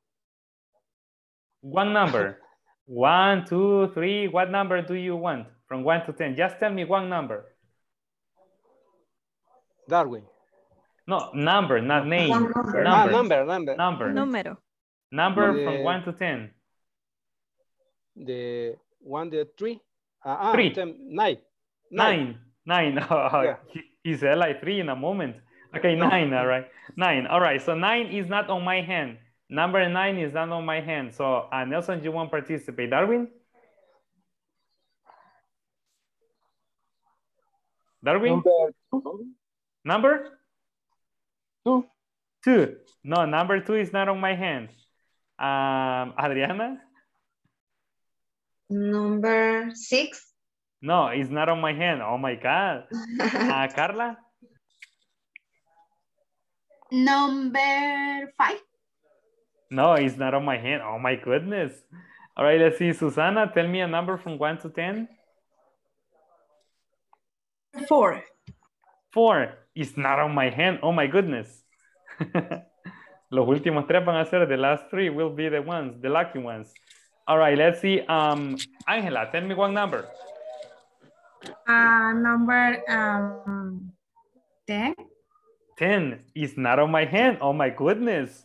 One number. One, two, three, what number do you want from one to 10? Just tell me one number. Darwin. No, number, not name. Number. Ah, number, number. Number. Número. Number The- from one to 10. The one, the three. Uh, Three. ten, nine. Nine. Nine. (laughs) Oh, Yeah. he, he said like three in a moment. Okay, (laughs) nine, all right. Nine. All right, so nine is not on my hand. Number nine is not on my hand. So uh, Nelson, you won't participate. Darwin? Darwin? Number two. Number? Two. Two. No, number two is not on my hand. Um, Adriana? Number six. No, it's not on my hand. Oh my God. (laughs) Uh, Carla? Number five. No, it's not on my hand. Oh my goodness. All right, let's see. Susana, tell me a number from one to 10. Four. Four. It's not on my hand. Oh my goodness. (laughs) Los últimos tres van a ser, the last three will be the ones, the lucky ones. All right, let's see. Um, Angela, tell me one number. Uh, number um, 10. 10 is not on my hand. Oh my goodness.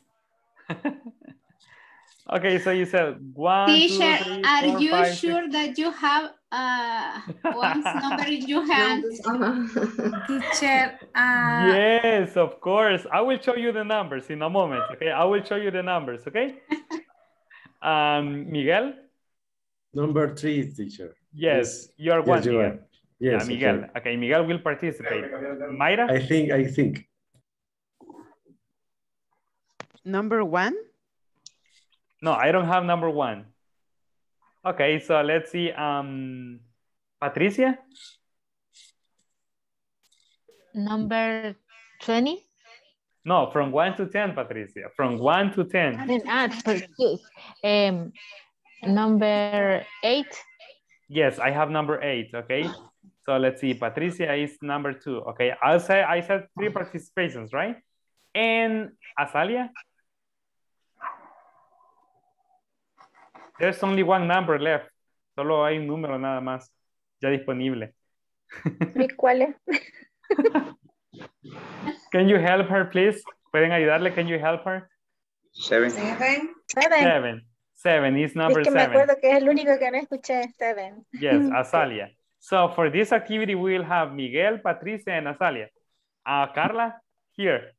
Okay, so you said one, two, Teacher, three, are four, you five, six. sure that you have uh, one (laughs) number in your hand? (laughs) Teacher, uh, Yes, of course. I will show you the numbers in a moment. Okay, I will show you the numbers. Okay. (laughs) um, Miguel. Number three, teacher. Yes, you are Yes, one. you Miguel. are. Yes, yeah, Miguel. okay. Okay, Miguel will participate. Mayra. I think, I think. Number one? No, I don't have number one. Okay, so let's see. Um, Patricia. Number 20? No, from one to ten, Patricia. From one to ten. Then, ah, excuse. Um, number eight? Yes, I have number eight. Okay. So let's see. Patricia is number two. Okay. I'll say I said three participations, right? And Azalia. There's only one number left. Solo hay un número nada más ya disponible. ¿Y cuál es? (laughs) Can you help her, please? ¿Pueden ayudarle? Can you help her? Seven. Seven. Seven. Seven. Seven is number es que me seven. acuerdo que es el único que no escuché, Seven. Yes, (laughs) Azalia. So for this activity, we will have Miguel, Patricia, and Azalia. Uh, Carla, here.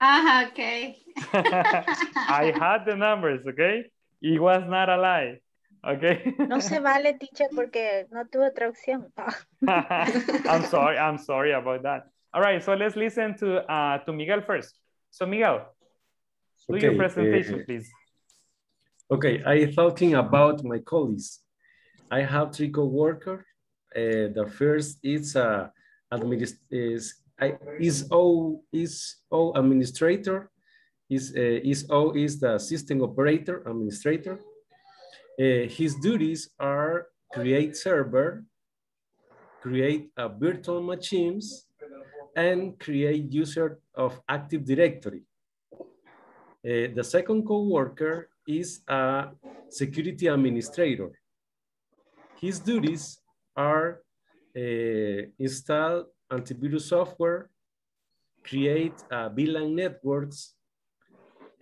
Ah, okay. (laughs) I had the numbers, okay? It was not a lie, okay? No se (laughs) vale, teacher, porque no tuve otra opción. (laughs) I'm sorry, I'm sorry about that. All right, so let's listen to, uh, to Miguel first. So Miguel, do your presentation, eh, please. Okay, I talking about my colleagues. I have three co-workers. Uh, the first is uh, administ is I, is O is O administrator. Is uh, O is the system operator administrator. Uh, his duties are create server, create a virtual machines, and create user of Active Directory. Uh, the second co-worker is a security administrator. His duties are uh, install antivirus software, create uh, VLAN networks,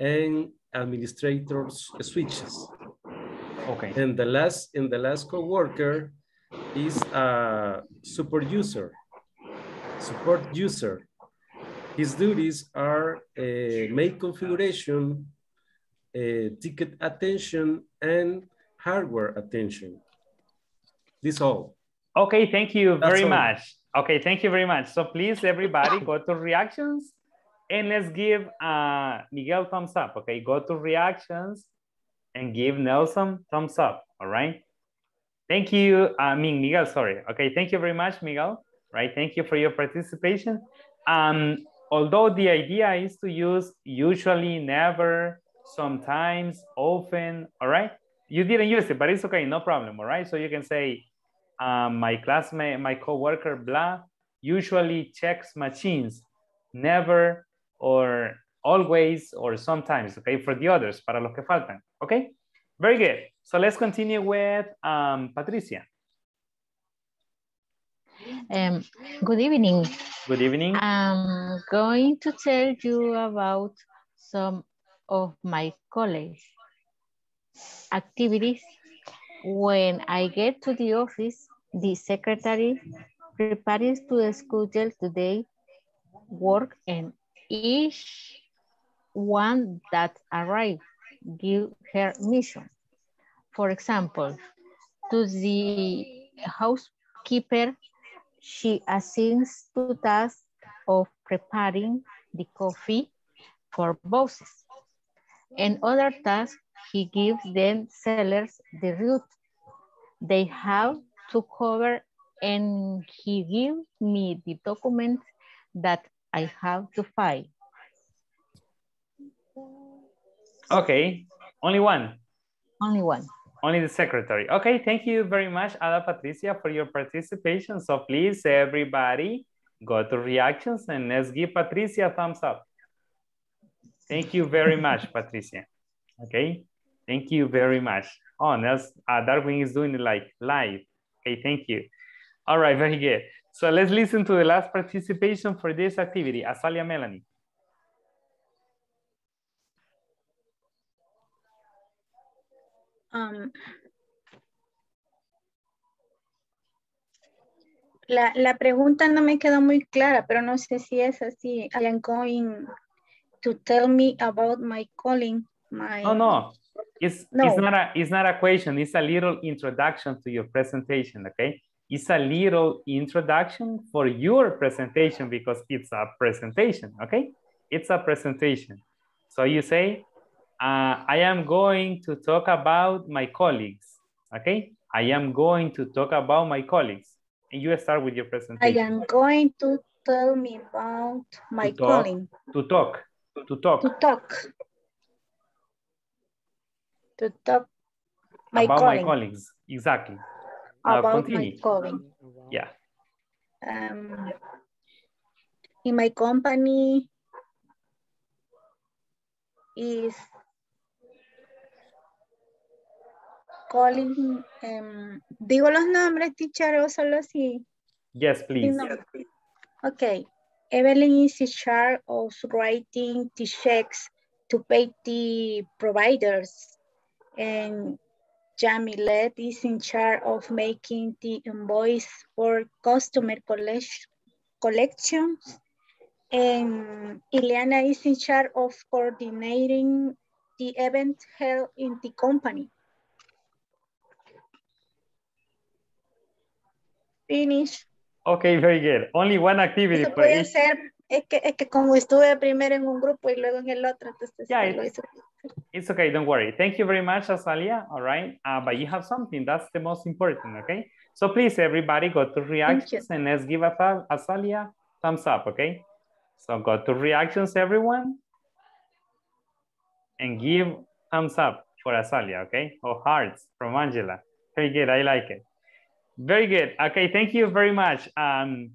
and administrators switches. Okay. And the last, and the last co-worker is a super user, support user. His duties are uh, make configuration, uh, ticket attention, and hardware attention. This all. Okay, thank you That's very all. much. Okay, thank you very much. So please, everybody, go to reactions and let's give uh, Miguel thumbs up. Okay, go to reactions and give Nelson thumbs up. All right. Thank you. I mean, Miguel, sorry. Okay, thank you very much, Miguel. Right, thank you for your participation. Um, although the idea is to use usually, never, sometimes, often, all right? You didn't use it, but it's okay, no problem, all right? So you can say, um, my classmate, my coworker, blah, usually checks machines, never, or always, or sometimes, okay, for the others, para los que faltan, okay? Very good. So let's continue with um, Patricia. Um, good evening. Good evening. I'm going to tell you about some of my college activities. When I get to the office, the secretary prepares to schedule today work and each one that arrive give her mission. For example, to the housekeeper, she assigns to task of preparing the coffee for bosses. And other tasks, he gives them sellers the route they have to cover and he gives me the documents that I have to fight. Okay, only one. Only one. Only the secretary. Okay, thank you very much, Ada Patricia, for your participation. So please, everybody, go to reactions and let's give Patricia a thumbs up. Thank you very (laughs) much, Patricia. Okay, thank you very much. Oh, that's, uh, Darwin is doing it like live. Okay, thank you. All right, very good. So let's listen to the last participation for this activity. Azalia Melanie. Um, la, la pregunta no me quedó muy clara, pero no sé si es así. I am going to tell me about my calling. My, Oh no, it's No. it's not a it's not a question. It's a little introduction to your presentation. Okay, it's a little introduction for your presentation because it's a presentation. Okay, it's a presentation. So you say, uh, I am going to talk about my colleagues. Okay, I am going to talk about my colleagues, and you start with your presentation. I am going to tell me about my to talk, calling. to talk, to talk To talk. To talk my about calling. my colleagues. Exactly. Now About my continue. calling. Yeah. Um, in my company is calling, um, digo los nombres, teacher, o solo así. Yes, please. No. Okay. Evelyn is in charge of writing the checks to pay the providers. And Jamilet is in charge of making the invoice for customer collect- collections. And Ileana is in charge of coordinating the event held in the company. Finish. Okay, very good. Only one activity Eso puede ser, es que, es que como estuve primero en un grupo y luego en el otro, entonces Yeah, lo hice. It's okay, don't worry. Thank you very much, Azalia. All right, uh, but you have something, that's the most important, okay? So please, everybody, go to reactions and let's give Aza- Azalia thumbs up, okay? So go to reactions, everyone, and give thumbs up for Azalia, okay? Or hearts from Angela. Very good, I like it. Very good. Okay, thank you very much. Um,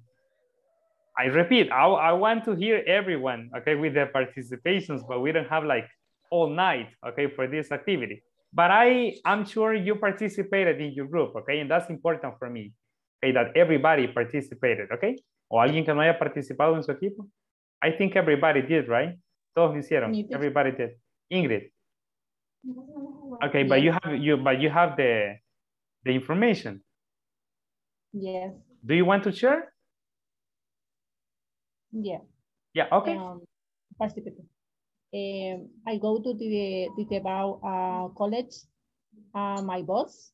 I repeat, I, I want to hear everyone, okay, with their participations, but we don't have like all night, okay, for this activity. But I, I'm sure you participated in your group, okay, and that's important for me, okay, that everybody participated, okay? O alguien que no haya participado en su equipo. I think everybody did, right? Todos lo hicieron. Everybody did. Ingrid. Okay, but you have you but you have the the information. Yes, Do you want to share? yeah. Yeah, okay. Um. Um, I go to the, the about uh, college. Uh, my boss,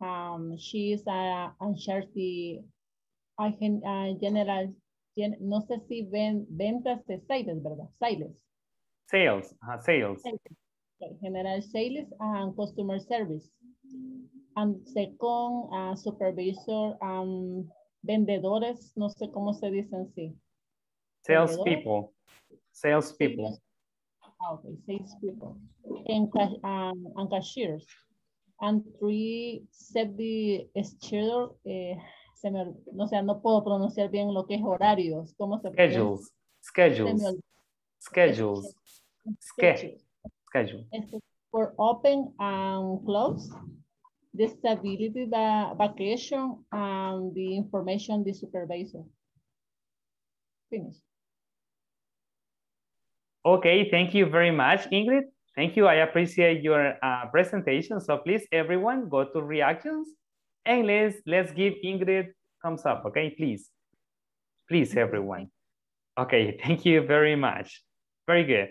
um, she is uh, in charge the I can, uh, general, gen- no sé si ven, ventas de sales, ¿verdad? Sales. Sales, uh, sales. Okay, General sales and customer service. And second, uh, supervisor, um, vendedores, no sé cómo se dicen sí. Sales Vendedores. people. Sales people. Ah, okay, sales people. And, um, and cashiers. And three, schedule, eh, se me, no sé, no puedo pronunciar bien lo que es horarios. ¿Cómo se Schedules. Se me Schedules. Schedules. Ske. Schedule. Este, For open and close, disability va- vacation, and the information the supervisor. Finish. Okay, thank you very much, Ingrid. Thank you. I appreciate your uh, presentation. So please, everyone, go to reactions and let's let's give Ingrid thumbs up. Okay, please, please, everyone. Okay, thank you very much. Very good.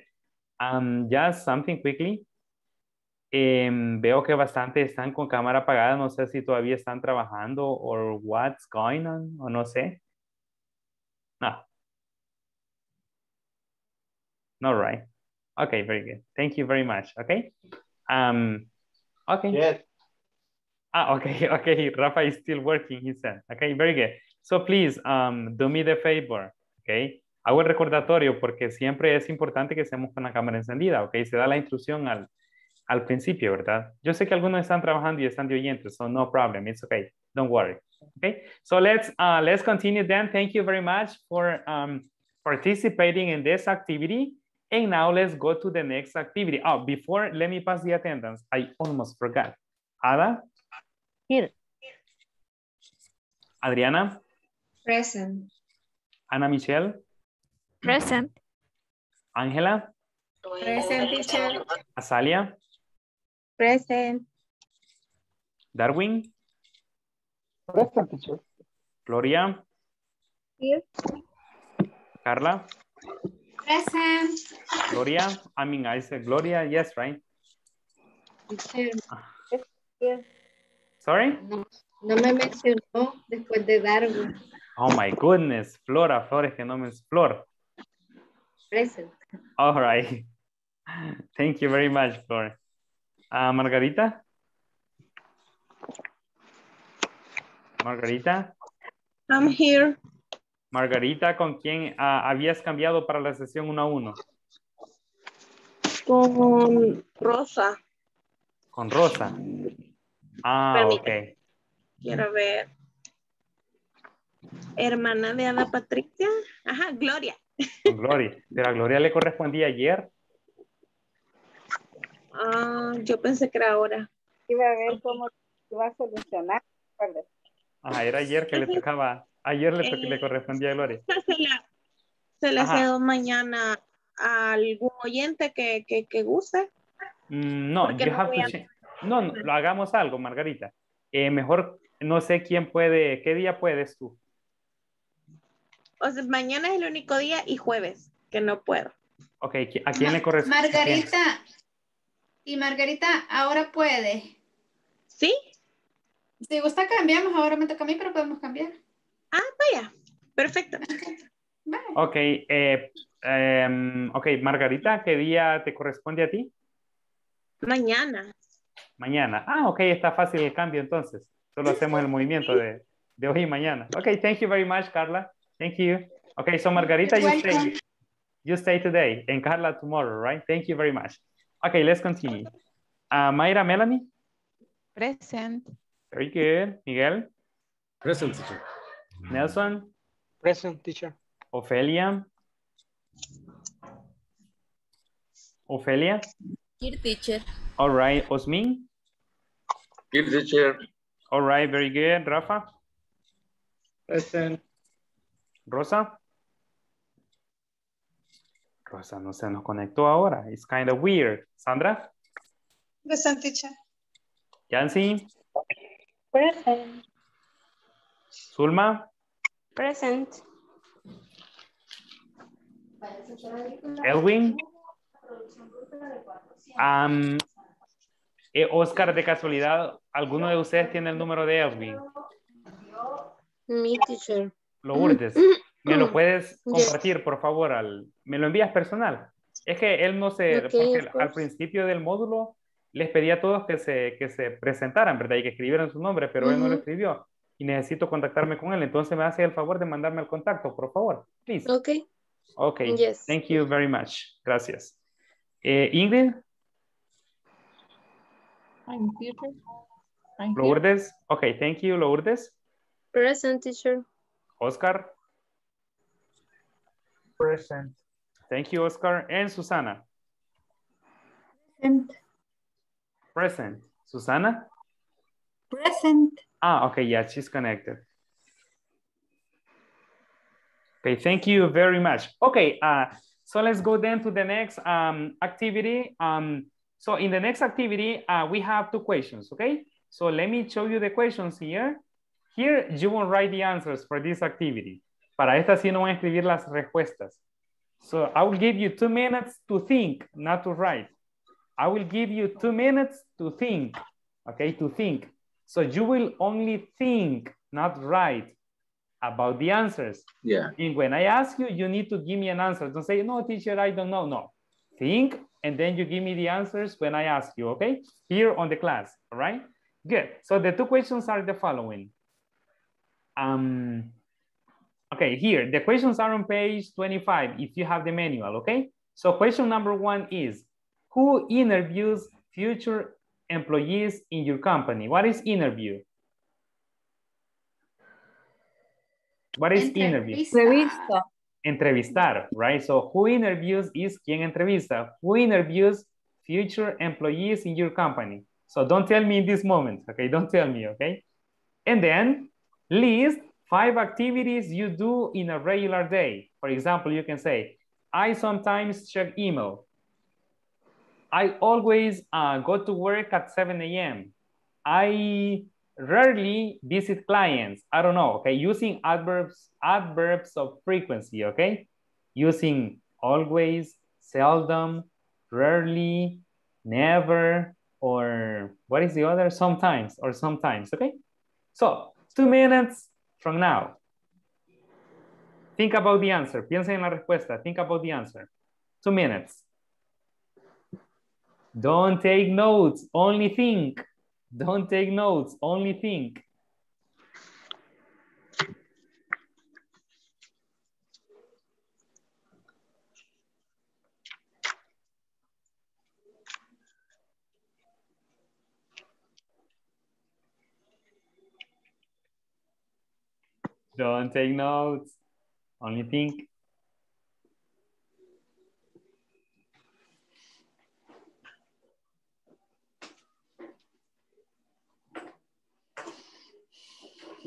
Um, just something quickly. Em, veo que bastante están con cámara apagada. No sé si todavía están trabajando or what's going on o no sé. No. No, right. Okay, very good. Thank you very much. Okay. Um, okay. Yes. Ah, okay, (laughs) okay. Rafa is still working, he said. Okay, very good. So please, um, do me the favor, okay? Hago el recordatorio porque siempre es importante que estemos con la cámara encendida, ok? Se da la instrucción al, al principio, ¿verdad? Yo sé que algunos están trabajando y están de oyentes, so no problem, it's okay. Don't worry. Okay, so let's uh, let's continue then. Thank you very much for um, participating in this activity. And now let's go to the next activity. Oh, before, let me pass the attendance. I almost forgot. Ada? Here. Adriana? Present. Ana Michelle? Present. Angela? Present, teacher. Azalia? Present. Darwin? Present, teacher. Gloria? Here. Carla? Present. Gloria? I mean, I said Gloria, yes, right? Teacher. Sorry? No, no me mencionó después de Darwin. Oh my goodness, Flora, Flores que no me es Flor. Present. All right. (laughs) Thank you very much, Flor. Uh, Margarita? Margarita? I'm here. Margarita, ¿con quién ah, habías cambiado para la sesión 1 a 1? Con Rosa. Con Rosa. Ah, ok. Quiero ver. Hermana de Ada Patricia. Ajá, Gloria. Con Gloria. Pero a Gloria le correspondía ayer. Ah, yo pensé que era ahora. Iba a ver cómo iba a solucionar. Ajá, era ayer que le tocaba. Ayer le, to- le correspondía a Gloria. (laughs) Se la, se la cedo mañana a algún oyente que, que, que guste. Mm, no, you no have voy to a-. No, no, lo hagamos algo, Margarita. Eh, mejor, no sé quién puede, ¿qué día puedes tú? O sea, mañana es el único día y jueves que no puedo. Ok, ¿qui- ¿a quién le corresponde? Margarita. Y Margarita, ahora puede. ¿Sí? Si gusta cambiamos, ahora me toca a mí, pero podemos cambiar. Ah, vaya. Perfecto. Ok, eh, em, ok, Margarita, ¿qué día te corresponde a ti? Mañana. Mañana. Ah, ok, está fácil el cambio entonces. Solo hacemos el movimiento de, de hoy y mañana. Ok, thank you very much, Carla. Thank you. Okay, so Margarita, you stay, you stay today and Carla tomorrow, right? Thank you very much. Okay, let's continue. Uh, Mayra, Melanie? Present. Very good. Miguel? Present, teacher. Nelson? Present, teacher. Ofelia? Ofelia? Here, teacher. All right. Osmin? Here, teacher. All right, very good. Rafa? Present. Rosa? Rosa no se nos conectó ahora. It's kind of weird. Sandra? Present, teacher. Yancy? Present. Zulma? Present. Elwin? Eh, Oscar, de casualidad, ¿alguno de ustedes tiene el número de Elwin? Me, teacher. Lourdes, ¿me lo puedes compartir, por favor? Al, ¿Me lo envías personal? Es que él no se, al principio del módulo les pedí a todos que se, que se presentaran, ¿verdad? Y que escribieran su nombre, pero él no lo escribió. Y necesito contactarme con él. Entonces me hace el favor de mandarme el contacto, por favor. Please. Ok. Ok. Yes. Thank you very much. Gracias. Eh, Ingrid, I'm here. Lourdes. Ok, thank you, Lourdes. Present, teacher. Oscar. Present. Thank you, Oscar. And Susana. Present. Present. Susana? Present. Ah, okay, yeah, she's connected. Okay, thank you very much. Okay, uh, so let's go then to the next um, activity. Um, so in the next activity, uh, we have two questions, okay? So let me show you the questions here. Here, you will write the answers for this activity. Para esta sí no voy a escribir las respuestas. So I will give you two minutes to think, not to write. I will give you two minutes to think, okay, to think. So you will only think, not write about the answers. Yeah. And when I ask you, you need to give me an answer. Don't say, no, teacher, I don't know. No, think, and then you give me the answers when I ask you, okay? Here on the class, all right? Good. So the two questions are the following. Um, okay, here, the questions are on page 25 if you have the manual, okay? So question number one is, who interviews future employees in your company? What is interview? What is interview? Entrevista. Entrevistar, right? So who interviews is quien entrevista. Who interviews future employees in your company? So don't tell me in this moment, okay? Don't tell me, okay? And then list five activities you do in a regular day. For example, you can say, I sometimes check email. I always uh, go to work at 7 a.m. I rarely visit clients. I don't know, okay? Using adverbs, adverbs of frequency, okay? Using always, seldom, rarely, never, or what is the other? Sometimes or sometimes, okay? So, two minutes from now. Think about the answer. Piensa en la respuesta. Think about the answer. Two minutes. Don't take notes, only think. Don't take notes, only think. Don't take notes, only think.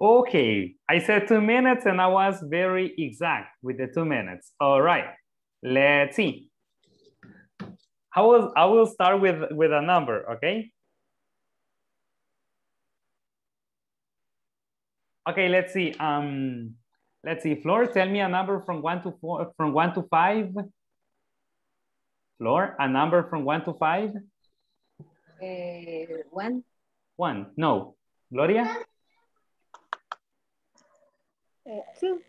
Okay, I said two minutes and I was very exact with the two minutes. All right, let's see. I will, I will start with, with a number, okay? Okay, let's see. Um, let's see. Flor, tell me a number from one to four, from one to five. Flor, a number from one to five. Uh, one. One. No. Gloria. Two.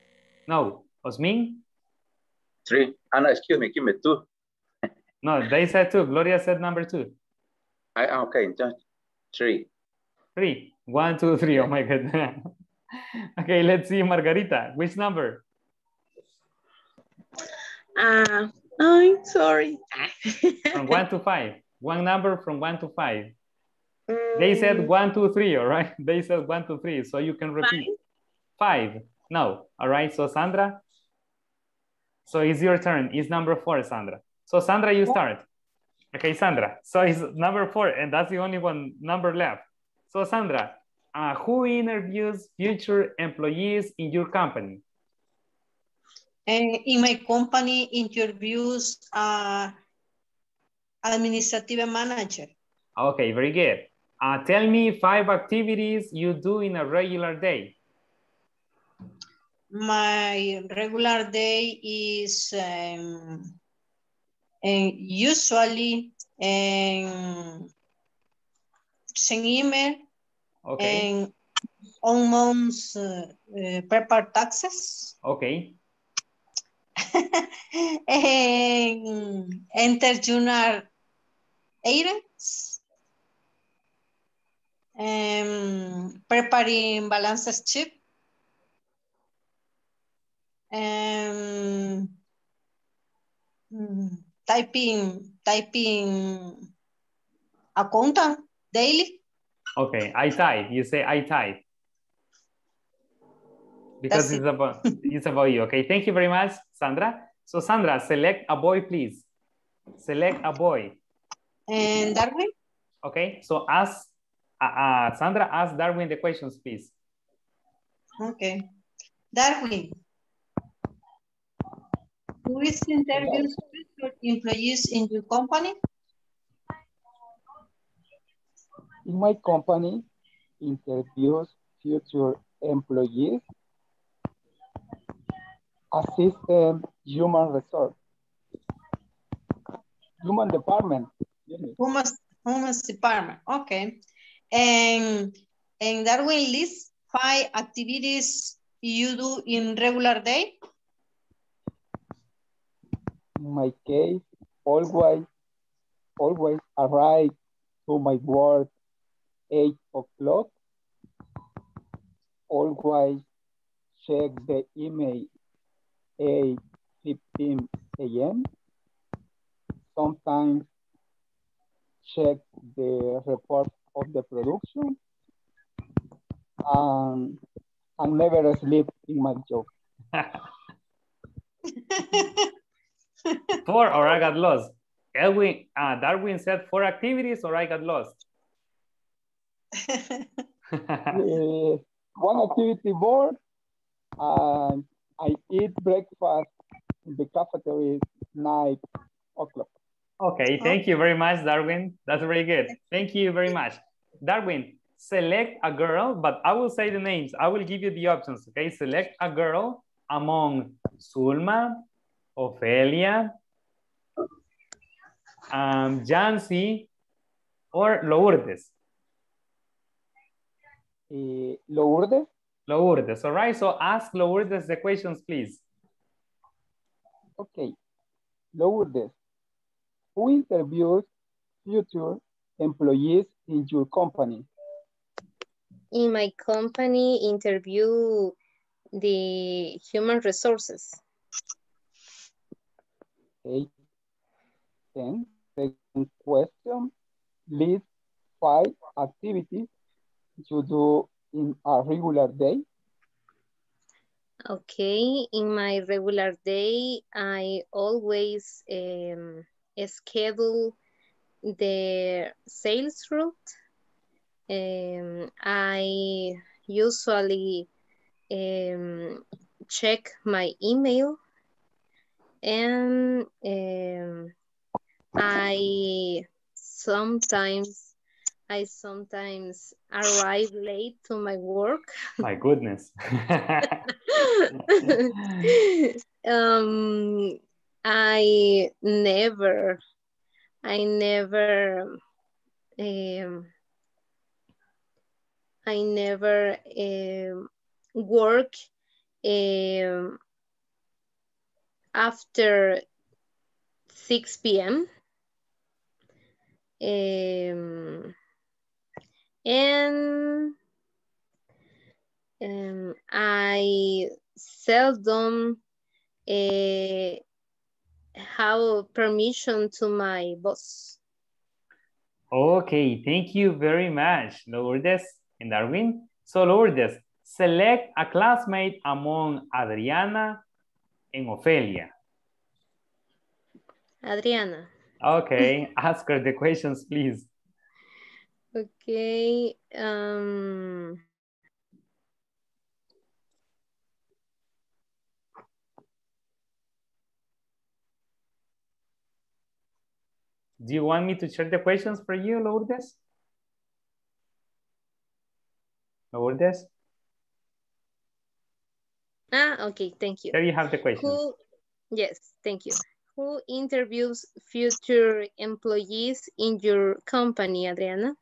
No. Osmin. Three. Ah, no, excuse me, give me two. (laughs) No, they said two. Gloria said number two. I, okay, just three. Three. One, two, three. Oh my god. (laughs) okay, let's see, Margarita. Which number? Uh, I'm sorry. from one to five. One number from one to five. (laughs) They said one, two, three, all right? They said one, two, three, so you can repeat. Five. five. No, all right, so Sandra? So it's your turn, it's number four, Sandra. So Sandra, you start. Okay, Sandra, so it's number four, and that's the only one number left. So Sandra, uh, who interviews future employees in your company? Uh, in my company, interviews uh, administrative manager. Okay, very good. Uh, tell me five activities you do in a regular day. My regular day is um, and usually um, send email Okay. and on months uh, uh, prepare taxes. Okay. (laughs) and enter junior items. Um, preparing balances sheet. Um, typing, typing accountant daily. Okay, I type. You say I type. Because That's it's about it's about you. Okay, thank you very much, Sandra. So Sandra, select a boy, please. Select a boy. And Darwin? Okay, so ask uh, uh, Sandra, ask Darwin the questions, please. Okay. Darwin. Who is interviews future employees in your company? In my company, interviews future employees, assistant human resource, human department. Human, human department. Okay. And, and Darwin list five activities you do in regular day. My case, always, always arrive to my work eight o'clock. Always check the email 8.15 a.m. Sometimes check the report of the production and, and never sleep in my job. (laughs) Four or I got lost. Elwin, uh, Darwin said four activities or I got lost. Uh, (laughs) one activity board and I eat breakfast in the cafeteria nine o'clock. Okay, thank you very much, Darwin. That's very good. Thank you very much. Darwin, select a girl, but I will say the names. I will give you the options, okay? Select a girl among Zulma, Ofelia, um, Yancy, or Lourdes. Uh, Lourdes? Lourdes, all right? So ask Lourdes the questions, please. Okay. Lourdes, who interviews future employees in your company? In my company, interview the human resources. Okay. Then, second question, list five activities you do in a regular day. Okay, in my regular day, I always um, schedule the sales route. Um, I usually um, check my email and um, I sometimes I sometimes arrive late to my work. My goodness. (laughs) um, I never, I never, um, I never um, work um, after 6 p.m. Um, and um, I seldom uh, have permission to my boss. Okay, thank you very much, Lourdes and Darwin. So Lourdes, select a classmate among Adriana and Ofelia. Adriana. Okay, (laughs) ask her the questions, please. Okay. Um, Do you want me to check the questions for you, Lourdes? Lourdes? Ah, okay, thank you. There you have the question. Who, yes, thank you. Who interviews future employees in your company, Adriana?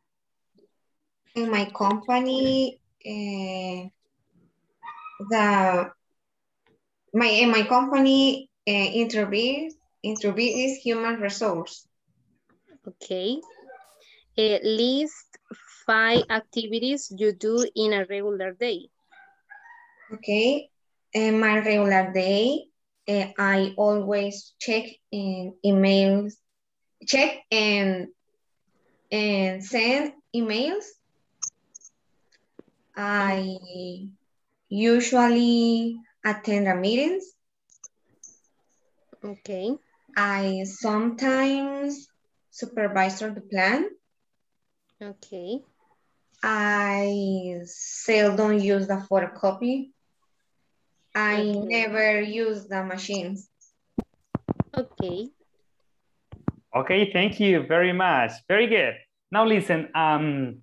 In my company, uh, the my in my company uh, interview interview is human resource. Okay. Uh, list five activities you do in a regular day. Okay. In my regular day, uh, I always check in emails, check and and send emails. I usually attend the meetings. Okay. I sometimes supervisor the plan. Okay. I seldom use the photocopy. I Okay. never use the machines. Okay. Okay, thank you very much. Very good. Now listen, um,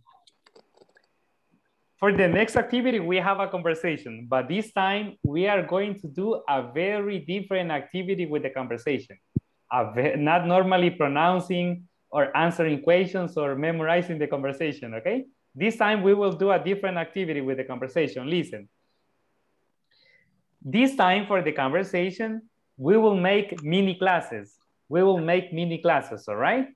for the next activity, we have a conversation, but this time we are going to do a very different activity with the conversation. A not normally pronouncing or answering questions or memorizing the conversation, okay? This time we will do a different activity with the conversation. Listen. This time for the conversation, we will make mini classes. We will make mini classes, all right?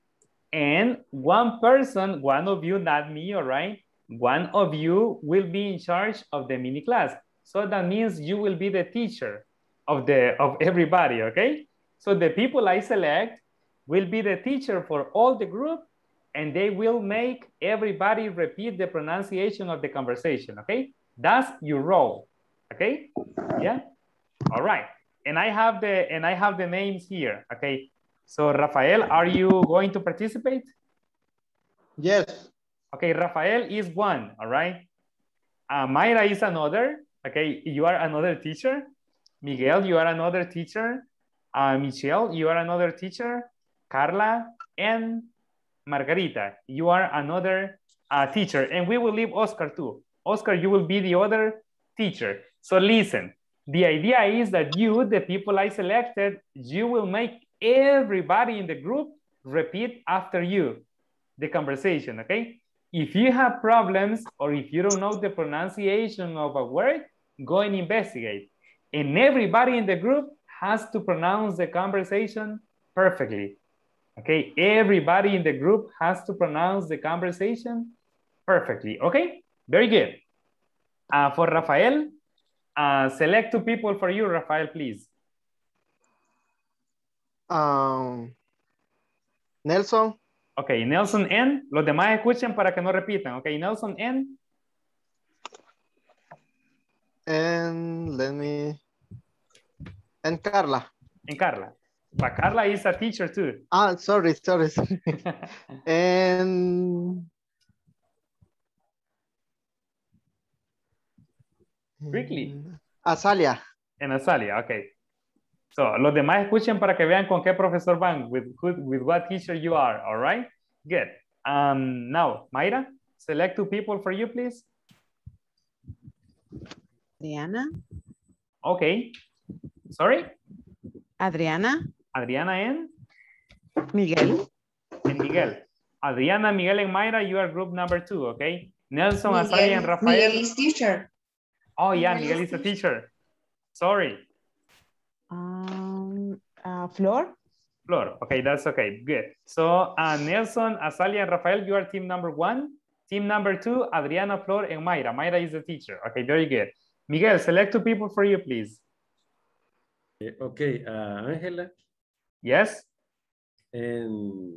And one person, one of you, not me, all right? One of you will be in charge of the mini class. So that means you will be the teacher of the of everybody, okay? So the people I select will be the teacher for all the group and they will make everybody repeat the pronunciation of the conversation, okay? That's your role, okay? Yeah, all right. And I have the and I have the names here, okay? So Rafael, are you going to participate? Yes. Okay, Rafael is one, all right? Uh, Mayra is another, okay? You are another teacher. Miguel, you are another teacher. Uh, Michelle, you are another teacher. Carla and Margarita, you are another uh, teacher. And we will leave Oscar too. Oscar, you will be the other teacher. So listen, the idea is that you, the people I selected, you will make everybody in the group repeat after you the conversation, okay? If you have problems or if you don't know the pronunciation of a word, go and investigate. And everybody in the group has to pronounce the conversation perfectly. Okay, everybody in the group has to pronounce the conversation perfectly. Okay, very good. Uh, for Rafael, uh, select two people for you, Rafael, please. Um, Nelson. Ok, Nelson N. Los demás escuchen para que no repitan. Ok, Nelson N. And let me. And Carla. And Carla. But Carla is a teacher too. Ah, sorry, sorry, sorry. (laughs) and. Quickly. Azalia. En Azalia, ok. So, los demás escuchen para que vean con qué profesor van, with, who, with what teacher you are, all right? Good. Um, now, Mayra, select two people for you, please. Adriana. Okay. Sorry? Adriana. Adriana and? Miguel. And Miguel. Adriana, Miguel, and Mayra, you are group number two, okay? Nelson, Miguel, Azalia, and Rafael. Miguel is teacher. Oh, yeah, Miguel Miguel is is a teacher. Sorry. Um, uh, Flor. Flor. Okay, that's okay. Good. So uh, Nelson, Azalia, and Rafael, you are team number one. Team number two, Adriana, Flor, and Mayra. Mayra is the teacher. Okay, very good. Miguel, select two people for you, please. Eh, Okay, uh, Angela Yes? and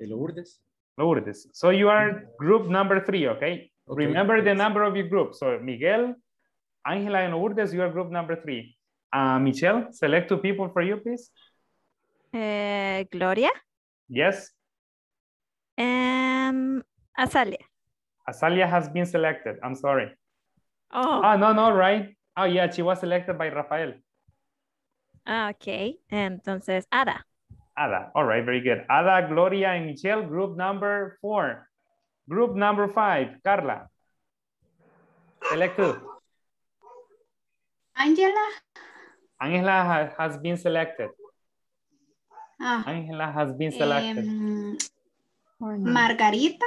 Lourdes. Lourdes. So you are group number three, okay? Okay, Remember the number of your group. So Miguel, Angela, and Lourdes, you are group number three. Uh, Michelle, select two people for you, please. Eh, Gloria Yes? and Azalia. Azalia has been selected. I'm sorry. Oh, Ah, no, no, right? Oh, yeah, she was selected by Rafael. ah, ok. And entonces, Ada. Ada. All right, very good. Ada, Gloria, and Michelle, group number four. Group number five, Carla. Select two. Angela. Angela ha- has been selected. Ah, Angela has been selected. em, Margarita.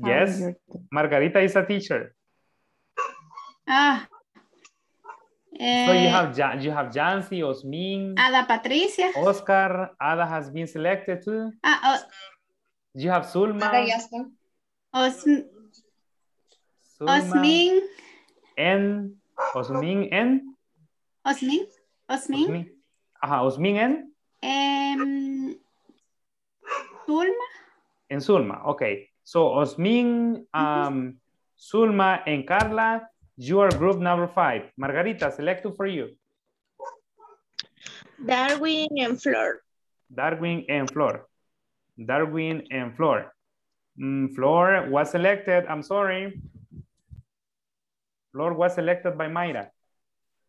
Yes. Margarita is a teacher. Ah. So you eh, have Ja- you have Yancy, Osmin, Ada Patricia. Oscar. Ada has been selected too. Ah, You have Zulma. Ada ya está. Os, Zulma, Osmin. N. Osmin N. Osmin. Osmin. Osmin. Ajá, Osmin N. Em, Zulma. En Zulma. Okay. So Osmin, um, Zulma, and Carla, you are group number five. Margarita, select two for you. Darwin and Flor. Darwin and Flor. Darwin and Flor. Mm, Flor was selected. I'm sorry. Flor was selected by Mayra.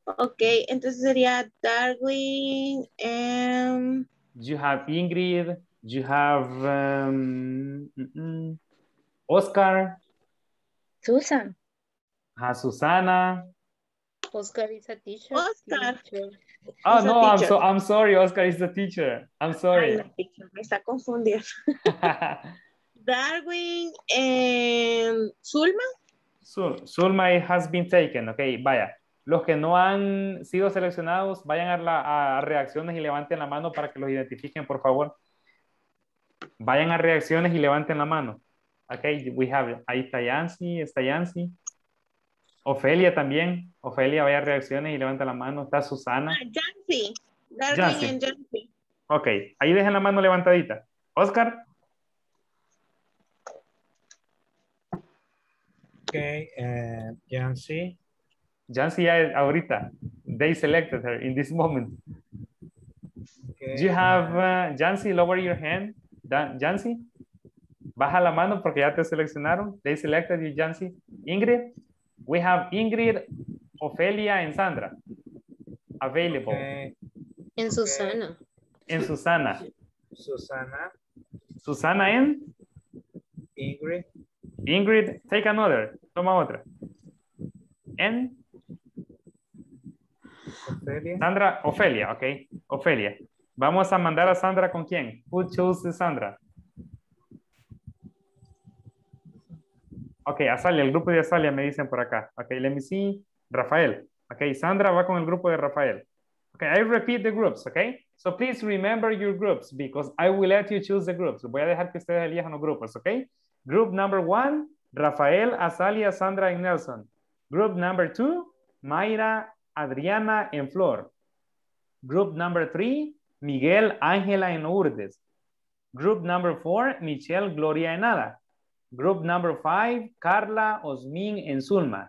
Ok, entonces sería Darwin and You have Ingrid. You have um, mm, mm, Oscar. Susan. uh, Susana. Oscar is a teacher. Oscar. teacher. Oh He's no, I'm teacher. so I'm sorry. Oscar is the teacher. I'm Ay, sorry. la teacher, me está confundiendo. (laughs) Darwin and Zulma. Sul- Zulma has been taken. Ok, vaya. Los que no han sido seleccionados, vayan a, la- a reacciones y levanten la mano para que los identifiquen, por favor. Vayan a reacciones y levanten la mano. Ok, we have, ahí está Yancy, está Yancy. Ofelia también. Ofelia, vaya a reacciones y levanta la mano. Está Susana. Ah, Jancy. Darwin Jancy. and Jancy. Ok, ahí dejen la mano levantadita. Oscar. Okay, uh, Jancy. Jancy ya es ahorita. They selected her in this moment. Okay. Do you have, uh, Jancy, lower your hand. Dan- Jancy, baja la mano porque ya te seleccionaron. They selected you, Jancy. Ingrid, we have Ingrid, Ofelia, and Sandra available. Okay. En Susana. And Susana. Susana, Susana and Ingrid, Ingrid, take another. Toma otra. And Ofelia. Sandra, Ofelia, ok. Ofelia. Vamos a mandar a Sandra con quién? Who chose Sandra? Ok, Azalia, el grupo de Azalia me dicen por acá. Ok, let me see. Rafael. Ok, Sandra va con el grupo de Rafael. Ok, I repeat the groups, ok? So please remember your groups because I will let you choose the groups. Voy a dejar que ustedes elijan los grupos, ok? Group number one, Rafael, Azalia, Sandra, and Nelson. Group number two, Mayra, Adriana, and Flor. Group number three, Miguel, Ángela, and Lourdes. Group number four, Michelle, Gloria, and Ada. Group number five, Carla, Osmin, and Zulma.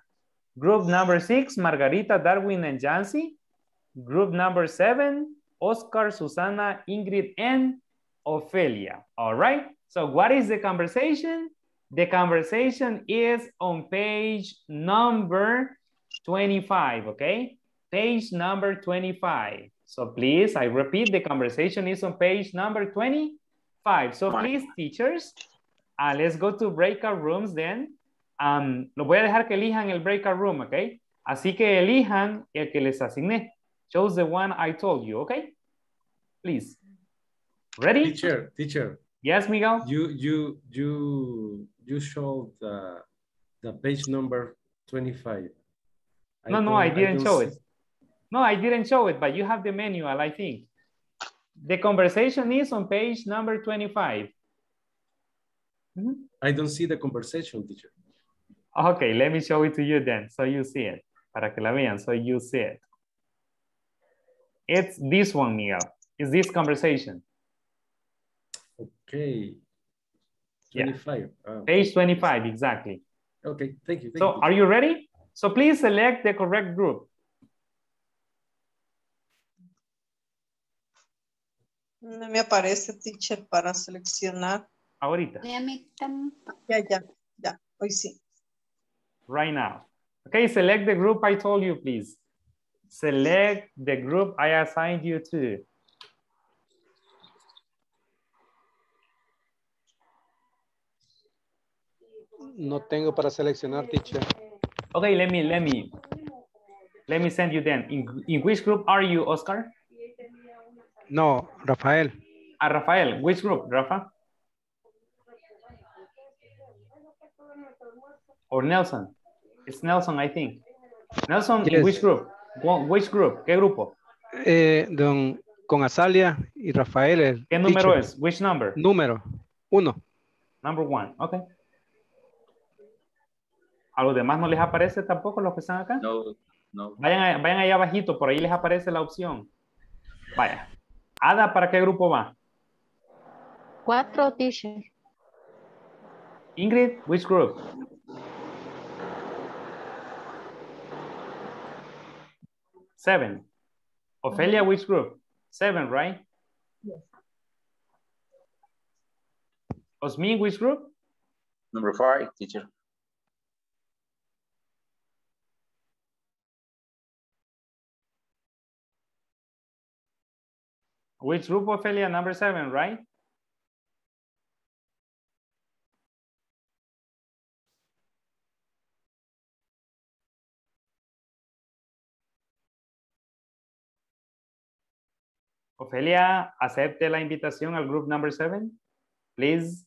Group number six, Margarita, Darwin, and Yancy. Group number seven, Oscar, Susana, Ingrid, and Ofelia. All right. So what is the conversation? The conversation is on page number 25, okay? Page number 25. So please, I repeat, the conversation is on page number 25. So please, teachers, uh, let's go to breakout rooms then. Um, lo voy a dejar que elijan el breakout room, okay? Así que elijan el que les asigné. Chose the one I told you, okay? Please. Ready? Teacher, teacher. Yes, Miguel? You you you you showed the the page number 25. No, no, I didn't don't show see- it. No, I didn't show it, but you have the manual, I think. The conversation is on page number 25. Mm-hmm. I don't see the conversation, teacher. Okay, let me show it to you then, so you see it. Para que la vean, so you see it. It's this one, Miguel. It's this conversation. Okay. Yeah. 25. Ah, Page 25, exactly. Okay, thank you. Thank So you. are you ready? So please select the correct group. No me aparece, teacher, para seleccionar. Ahorita, Ya, ya, ya. Hoy sí. right now. Okay, select the group I told you, please. Select the group I assigned you to. No tengo para seleccionar, teacher. Okay, let me, let me, let me send you then. In, in which group are you, Oscar? No, Rafael. Ah, Rafael, which group, Rafa? Or Nelson. It's Nelson, I think. Nelson, in Yes. which group? Wh- Which group? ¿Qué grupo? Eh, don, con Azalia y Rafael. el ¿Qué número teacher. es? Which number? Número. Uno. Number one. Okay. ¿A los demás no les aparece tampoco los que están acá? No, no. Vayan, a- vayan ahí abajito, por ahí les aparece la opción. Vaya. Ada, ¿para qué grupo va? Cuatro, teacher. Ingrid, which group? Seven. Ophelia, which group? Seven, right? Yes. Osmin, which group? Number five, teacher. Which group, Ofelia? Number seven, right? Ofelia, acepte la invitación al group number seven, please.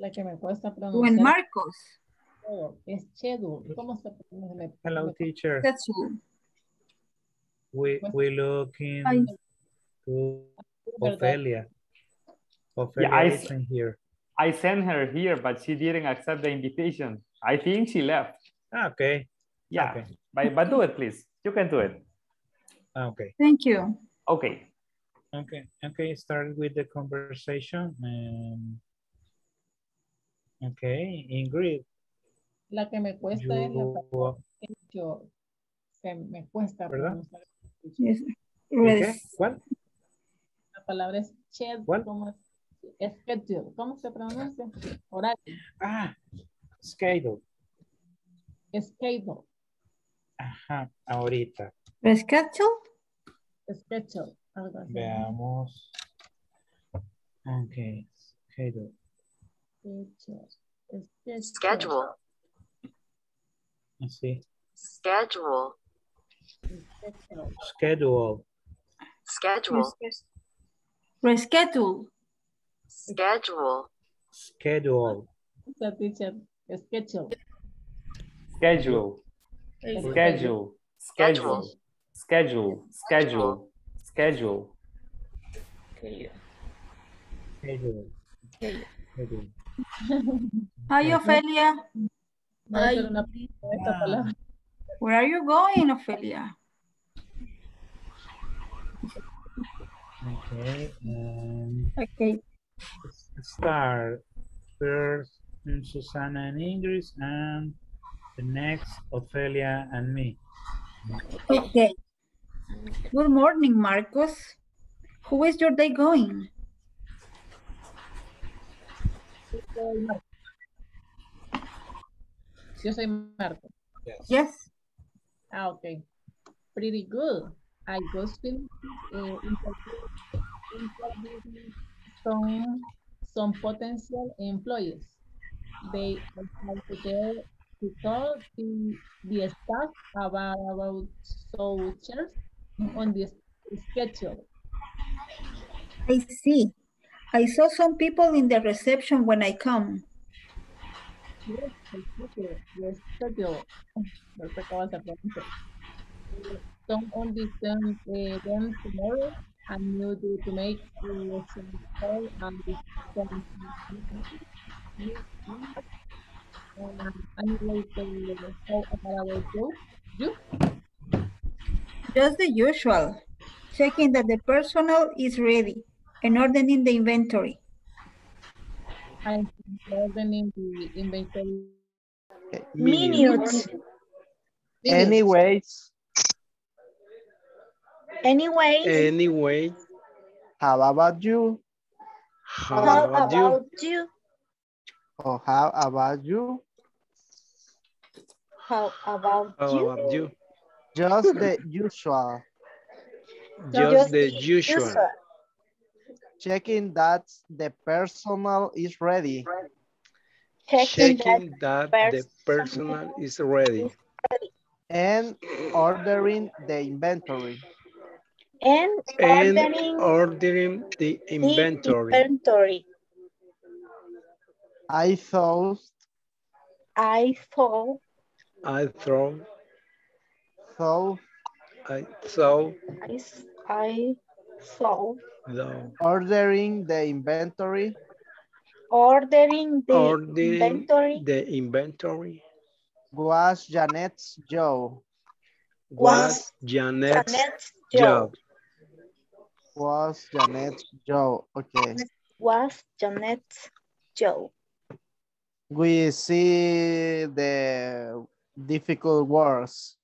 La que me cuesta When pronunciar. Marcos. todo, Es schedule. ¿Cómo se pronuncia? Hello, teacher. That's. We we looking Hi. to ¿Verdad? Ofelia. Ofelia I is s- here. I sent her here, but she didn't accept the invitation. I think she left. Ah, okay. Yeah, Okay. but, but do it, please. You can do it. Ah, Okay. Thank you. Okay. Okay. Okay. Start with the conversation. Um, okay, Ingrid. La que me cuesta es la You, palabra schedule. Que me cuesta ¿Verdad? pronunciar. Yes. Res- ¿Cuál? La palabra es schedule. ¿Cuál? ¿Cómo es? Schedule. ¿Cómo se pronuncia? Horario. Ah, schedule. Schedule. Ajá, ahorita. Schedule. Así. Veamos. Ok, schedule. Schedule. Schedule. Así. Schedule. Schedule. Schedule. Schedule. Reschedule. Schedule. Schedule. Esa teacher. Schedule. Schedule. Schedule. Schedule. Schedule. Schedule. Schedule. Schedule. Schedule. Schedule. Hi, Ofelia. Voy a hacer una pista de esta palabra. Where are you going, Ofelia? Okay. Um, Okay. start first Susana and Ingrid and the next Ofelia and me. Okay. Good morning, Marcos. How is your day going? Yo soy Marco. Yes. Ah, ok. Pretty good. I just finished uh, some, some potential employees. They are there to tell the, the staff about, about searches on the schedule. I see. I saw some people in the reception when I come. Yes, the schedule, the schedule. No sé cómo se pronuncia. Don't understand uh, them tomorrow and you do to make uh, some call and some- anyway, so how about you? You? Just the usual. Checking that the personal is ready and ordering the inventory. I'm ordering the inventory. Minutes. Anyways, Anyway, Anyway, how about you? how, how about you? about you? Or oh, how about you? How about How you? about you? Just the usual. Just the usual. Checking that the personal is ready. Checking, Checking that that the personal is ready. And ordering the inventory. and And ordering ordering the the inventory. inventory. I thought I thought I throw, so I saw I thought the ordering the inventory ordering the ordering inventory the inventory was Janet's job. was Janet's Janet's job. job. Was Janet's job. Okay. Was Janet's job. We see the difficult words.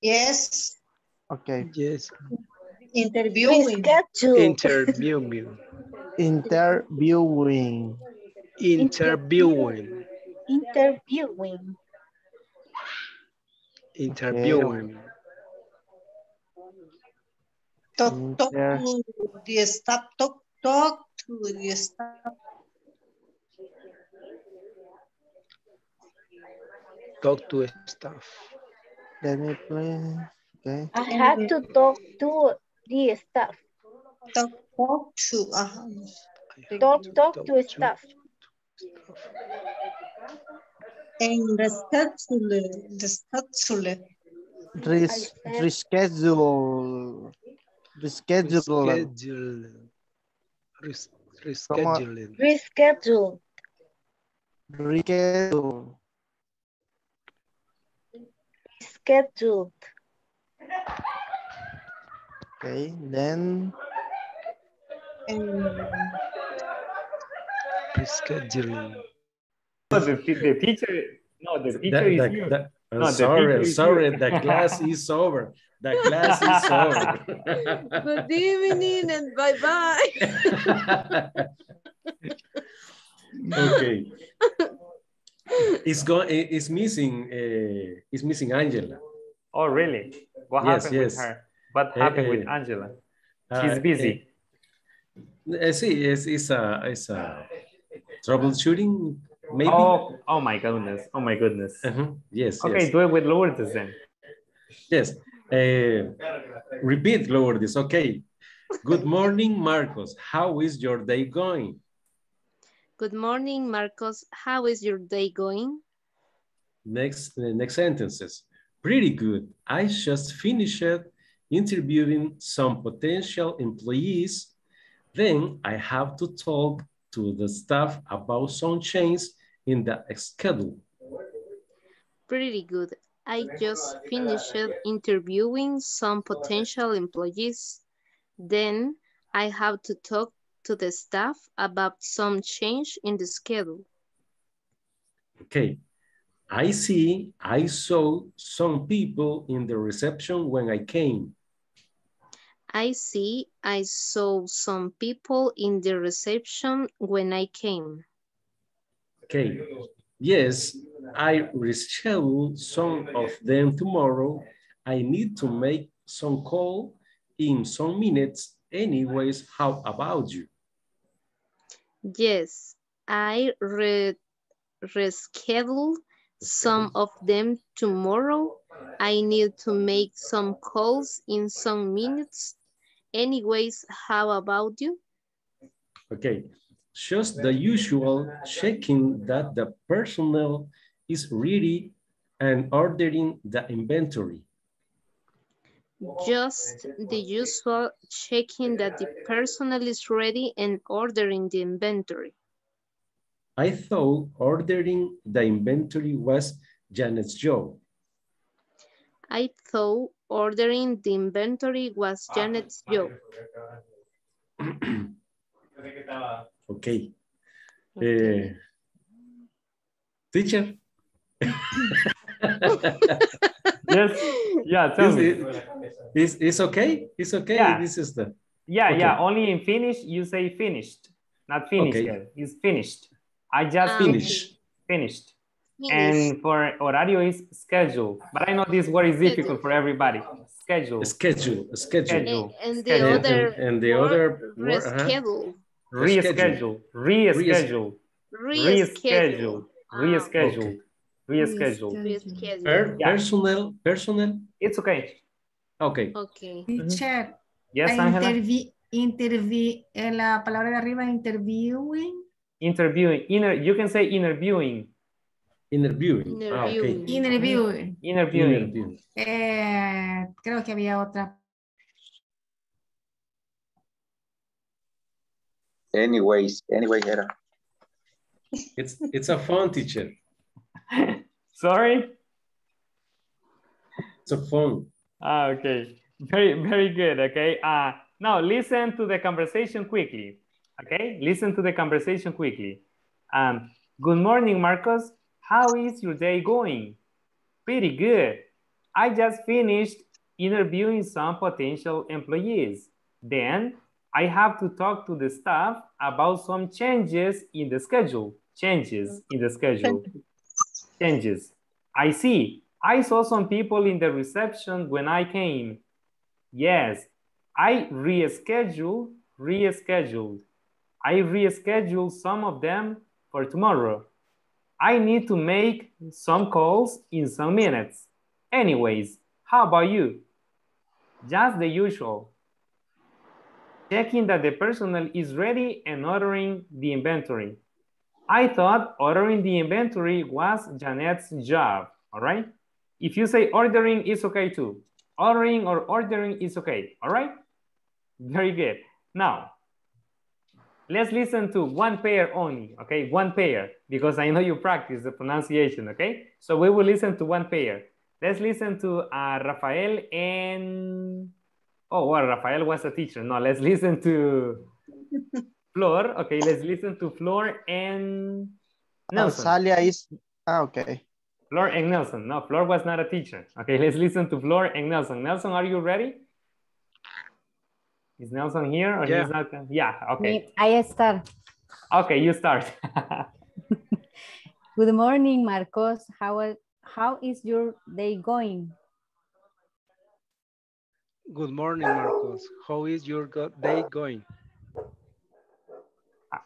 Yes, Okay. Yes, Okay. Interviewing. Reschedule. interviewing, Interviewing. interviewing, Interviewing. interviewing. Talk, talk Inter- to the staff, talk, talk to the staff. Talk to staff. Let me please. Okay. I had to talk to the staff. Talk, talk to, uh, Talk, talk to staff. en reschedule, reschedule. Res- reschedule. Reschedule. Reschedule. Res- Rescheduling. Reschedule. Reschedule. Scheduled. Okay. Then Rescheduling. No, the, the teacher, no, the teacher That- is that- you. that- I'm No, sorry, teacher is sorry. you. The class is over. The class is (laughs) over. Good evening and bye-bye. okay. It's go. It's missing. Uh, it's missing Angela. Oh, really? What Yes, happened yes. with her? What happened with Angela? She's Uh, busy. Uh, see, it's, it's a it's a troubleshooting. Maybe. Oh, oh my goodness. Oh my goodness. Uh-huh. Yes. Okay, yes. do it with Lourdes then. Yes. Uh, repeat, Lourdes. Okay. Good morning, Marcos. How is your day going? Good morning, Marcos. How is your day going? Next, uh, next sentences. Pretty good. I just finished interviewing some potential employees. Then I have to talk to the staff about some changes in the schedule. Pretty good. I just finished interviewing some potential employees. Then I have to talk to the staff about some change in the schedule. Okay. I see, I saw some people in the reception when I came. I see I saw some people in the reception when I came. Okay. Yes, I reschedule some of them tomorrow. I need to make some call in some minutes. Anyways, how about you? Yes, I re reschedule some of them tomorrow. I need to make some calls in some minutes. Anyways, how about you? Okay, just the usual checking that the personnel is ready and ordering the inventory. Just the usual checking that the personnel is ready and ordering the inventory. I thought ordering the inventory was Janet's job. I thought ordering the inventory was Janet's job. (clears throat) Okay. Eh, teacher. (laughs) Yes. Yeah, tell is, me. it- is, is okay? It's okay. Yeah. This is the. Yeah, Okay. yeah. Only in Finnish you say finished, not finished Okay. It's finished. I just Ah, finished. Finished. Finish. And for horario is schedule. But I know this word is difficult for everybody. Schedule. Schedule, schedule. Schedule. And the Schedule. other And, and the other word, reschedule. Reschedule. Reschedule. Reschedule. Reschedule. Reschedule. Reschedule. Reschedule. Per- Yeah. Personnel, personnel. It's okay. Okay. Okay. Teacher, Yes, eh, Angela? intervi- intervi- eh, la palabra de arriba, interviewing, Interviewing. Inter, you can say interviewing. Interviewing. Ah, okay. Interviewing. interviewing. Interviewing. Interviewing. Eh, creo que había otra. Anyways, anyway, era. It's it's a fun teacher. (laughs) Sorry? It's a fun. Ah, okay. Very, very good. Okay. Uh, now listen to the conversation quickly. Okay. Listen to the conversation quickly. Um, good morning, Marcos. How is your day going? Pretty good. I just finished interviewing some potential employees. Then I have to talk to the staff about some changes in the schedule. Changes in the schedule. Changes. I see. I saw some people in the reception when I came. Yes, I rescheduled, rescheduled. I rescheduled some of them for tomorrow. I need to make some calls in some minutes. Anyways, how about you? Just the usual. Checking that the personnel is ready and ordering the inventory. I thought ordering the inventory was Janet's job, all right? If you say ordering, it's okay too. Ordering or ordering is okay, all right? Very good. Now, let's listen to one pair only, okay? One pair, because I know you practice the pronunciation, okay? So we will listen to one pair. Let's listen to uh, Rafael and, oh, well, Rafael was a teacher. No, let's listen to (laughs) Flor. Okay, let's listen to Flor and Nelson. Salia is, ah, okay. Flor and Nelson. No, Flor was not a teacher. Okay, let's listen to Flor and Nelson. Nelson, are you ready? Is Nelson here or Yeah. he's not? Yeah, okay. Me- I start. Okay, you start. (laughs) Good morning, Marcos. How, how is your day going? Good morning, Marcos. How is your go- day going?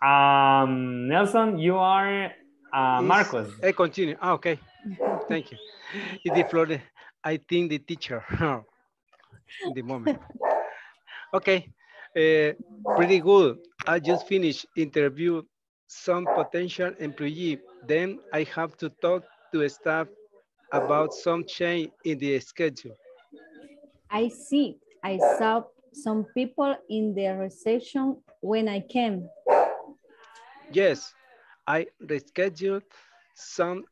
um, Nelson, you are uh, Marcos. Eh, continue. Ah, okay. Thank you. (laughs) It's the floor. I think the teacher. (laughs) In the moment. Okay. eh, pretty good. I just finished interview some potential employee. Then I have to talk to staff about some change in the schedule. I see. I saw some people in the reception when I came. Yes, I rescheduled some,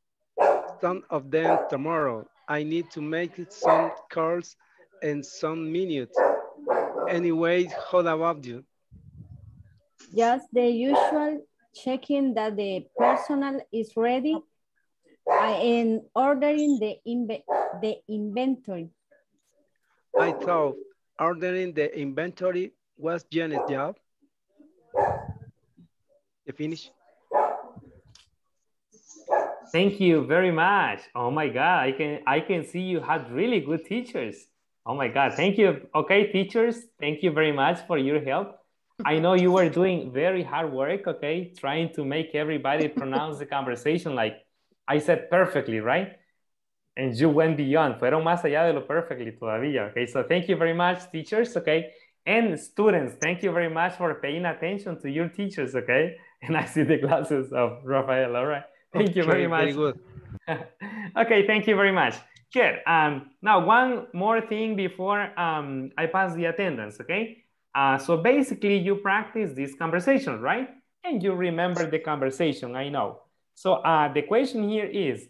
some of them tomorrow. I need to make some calls in some minutes. Anyway, how about you? Just the usual checking that the personal is ready and ordering the, inve the inventory. I thought ordering the inventory was Janet's job. You finish? Thank you very much. Oh my God, I can I can see you had really good teachers. Oh my God, thank you. Okay, teachers, thank you very much for your help. I know you were doing very hard work, okay, trying to make everybody pronounce the conversation like I said perfectly, right? And you went beyond. Fueron más allá de lo perfectly todavía, okay? So thank you very much, teachers, okay? And students, thank you very much for paying attention to your teachers, okay? (laughs) And I see the glasses of Rafael, all right? Thank you very much. Very good. (laughs) okay, thank you very much. Good. Um, now, one more thing before um, I pass the attendance, okay? Uh, so basically, you practice this conversation, right? and you remember the conversation, I know. So uh, the question here is,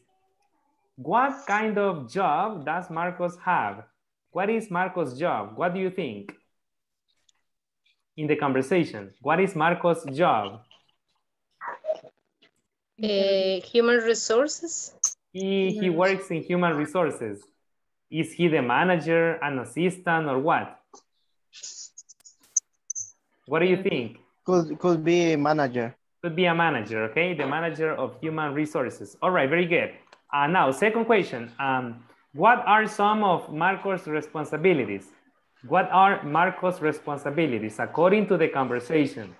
what kind of job does Marcos have? What is Marcos' job? What do you think? In the conversation, what is Marcos' job? Uh, human resources. He, he works in human resources. Is he the manager, an assistant, or what? What do you think? Could could be a manager. Could be a manager, okay? The manager of human resources. All right, very good. Uh, now, second question. Um, what are some of Marcos' responsibilities? What are Marcos' responsibilities according to the conversation?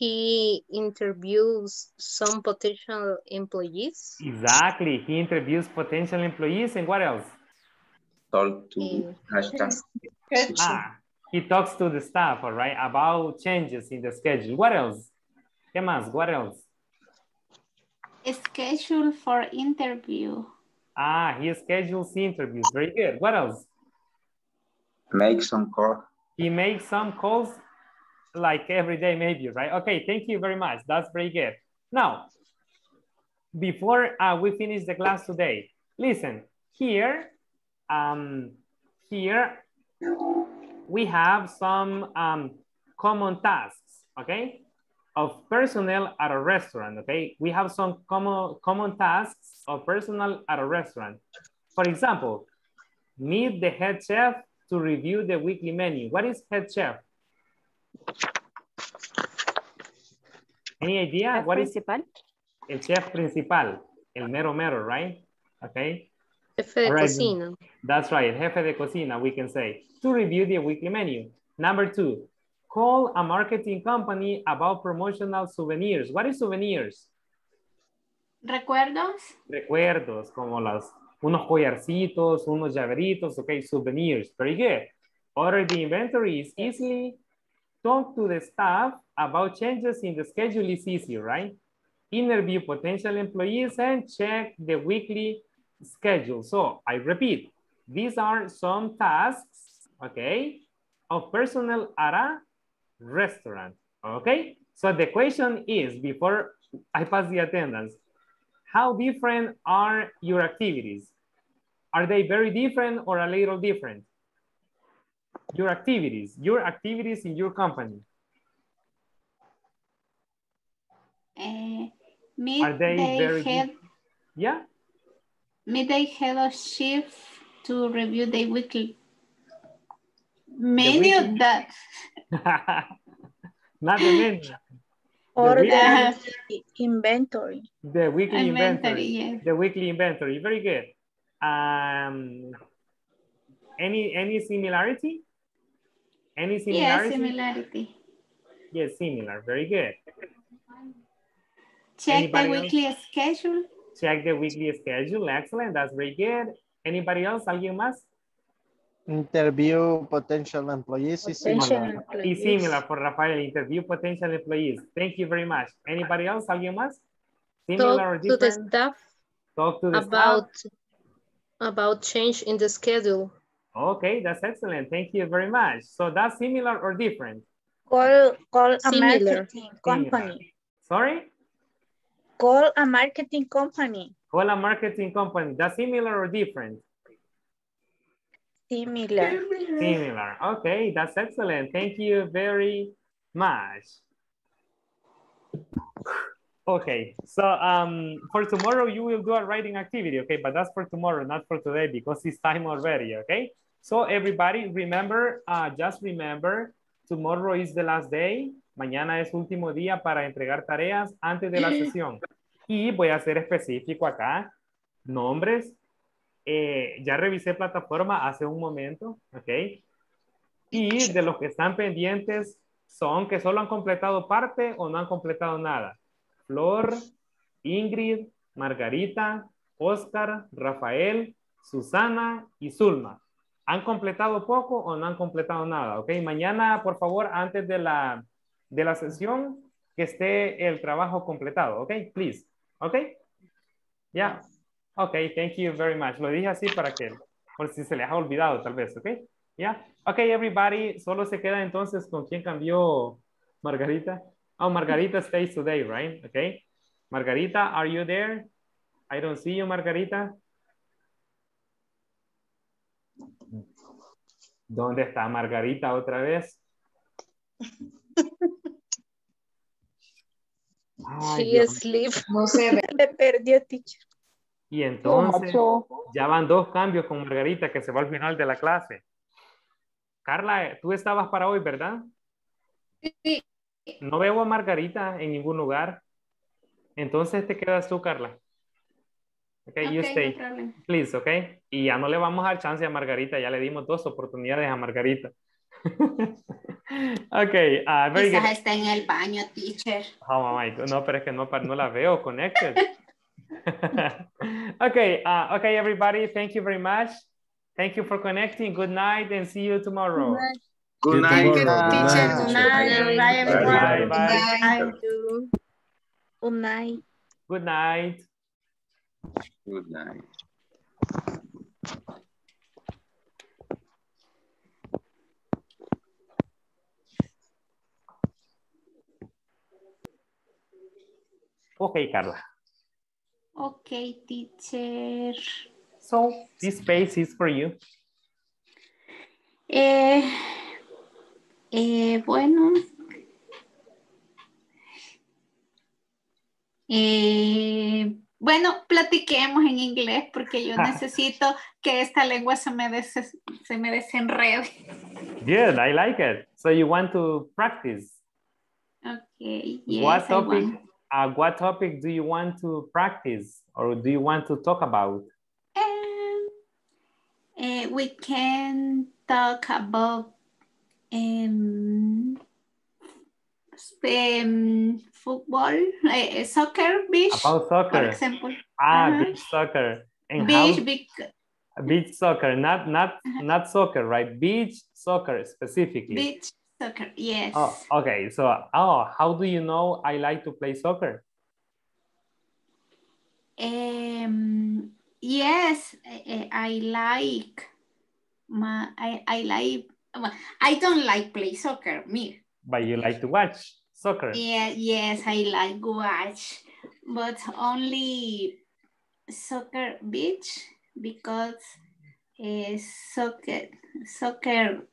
He interviews some potential employees. Exactly. He interviews potential employees and what else? Talk to hashtag. Ah, he talks to the staff, all right, about changes in the schedule. What else? ¿Qué más? What else? Schedule for interview. Ah, he schedules interviews. Very good. What else? Make some calls. He makes some calls like every day maybe, right? Okay, thank you very much. That's very good. Now, before uh, we finish the class today, listen, here, um, here we have some um, common tasks, okay? Of personnel at a restaurant, okay? We have some common, common tasks of personnel at a restaurant. For example, meet the head chef to review the weekly menu. What is head chef? Any idea? Chef what is principal? el chef principal? El mero mero, right? Okay. Jefe de right. cocina. That's right, el jefe de cocina, we can say, to review the weekly menu. Number two, call a marketing company about promotional souvenirs. What is souvenirs? ¿Recuerdos? Recuerdos, como las, unos collarcitos, unos llaveritos, okay, souvenirs, very good. Order the inventory is easily. Talk to the staff about changes in the schedule is easy, right? Interview potential employees and check the weekly schedule. So I repeat, these are some tasks, okay, of personnel at a restaurant, okay? So the question is, before I pass the attendance, how different are your activities? Are they very different or a little different? Your activities, your activities in your company. Eh, meet Are they the very head, Yeah, meet the head of shift to review the weekly menu weekly- that (laughs) not the menu. Or weekly- the inventory. The weekly Inventory, inventory. yes. The weekly inventory. Very good. Um, any any similarity? Any similarity? yes, similarity? similarity. Yes, similar. Very good. Check the Anybody else? weekly schedule. Check the weekly schedule. Excellent. That's very good. Anybody else? ¿Alguien más? Interview potential employees is similar. Y employees. similar for Rafael. Interview potential employees. Thank you very much. Anybody else? ¿Alguien más? Similar or Talk to the staff Talk to the about staff. about change in the schedule. Okay, that's excellent. Thank you very much. So that's similar or different? Call, call a Similar. marketing company. Sorry? Call a marketing company. Call a marketing company. That's similar or different? Similar. Similar. Okay, that's excellent. Thank you very much. Okay, so um, for tomorrow you will do a writing activity, okay? But that's for tomorrow, not for today because it's time already, okay? So everybody remember, uh, just remember, tomorrow is the last day. Mañana es último día para entregar tareas antes de la (laughs) sesión. Y voy a ser específico acá. Nombres. Eh, ya revisé plataforma hace un momento, ok? Y de los que están pendientes son que solo han completado parte o no han completado nada. Flor, Ingrid, Margarita, Oscar, Rafael, Susana y Zulma. ¿Han completado poco o no han completado nada? Ok, mañana, por favor, antes de la, de la sesión, que esté el trabajo completado. Ok, please. Ok. Ya. Ok, thank you very much. Lo dije así para que, por si se les ha olvidado tal vez. Ok. Ya. Ok, everybody. Solo se queda entonces con quién cambió Margarita. Oh, Margarita stays today, right? Okay. Margarita, are you there? I don't see you, Margarita. ¿Dónde está Margarita otra vez? Ay, She Dios. asleep. No se (laughs) ve. Le perdió, teacher. Y entonces, ya van dos cambios con Margarita que se va al final de la clase. Carla, tú estabas para hoy, ¿verdad? Sí. No veo a Margarita en ningún lugar. Entonces te quedas tú, Carla. Okay, you Ok, no stay. problem. Please, ok. Y ya no le vamos a dar chance a Margarita, ya le dimos dos oportunidades a Margarita. (laughs) ok, uh, very good. Quizás está en el baño, teacher. Oh my God. No, pero es que no, no la veo connected. (laughs) okay, uh, okay, everybody. Thank you very much. Thank you for connecting. Good night and see you tomorrow. Good night. tomorrow. Good Teacher, night. good night. Bye, Bye, everyone. bye. Good night. Good night. Good night. Okay, Carla. Ok, teacher. So this space is for you. Eh, eh, bueno. Eh, bueno, platiquemos en inglés porque yo (laughs) necesito que esta lengua se me, des- se me desenrede. Good, I like it. So you want to practice. Okay, yes, what topic? Uh, what topic do you want to practice, or do you want to talk about? Um, eh, we can talk about um, um, football, eh, soccer, beach, About soccer. for example. Ah, Uh-huh. beach soccer. And Beach, how? bec- Beach soccer, not not Uh-huh. not soccer, right? Beach soccer specifically. beach soccer, yes. Oh, okay. So, oh, how do you know I like to play soccer? Um, yes, eh, eh, I like. My, I I like. well, I don't like play soccer, me. But you like to watch soccer. Yeah, yes, I like watch, but only soccer beach because uh, soccer soccer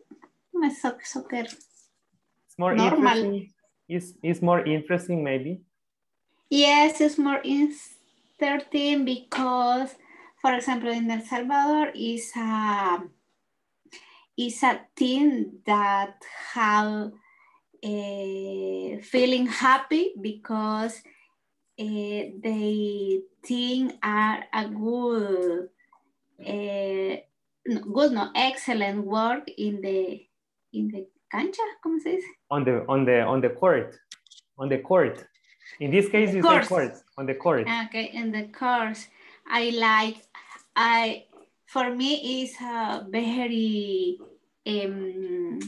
my soc- soccer It's more Normal. interesting. It's, it's more interesting, maybe. yes it's more interesting because for example in El Salvador is a is a team that have a feeling happy because uh, they think are a good uh, good no excellent work in the in the cancha ¿cómo se dice? On the on the on the court. On the court. In this case, say Course. court. On the court. Okay, in the course, I like, I, for me is a very, um,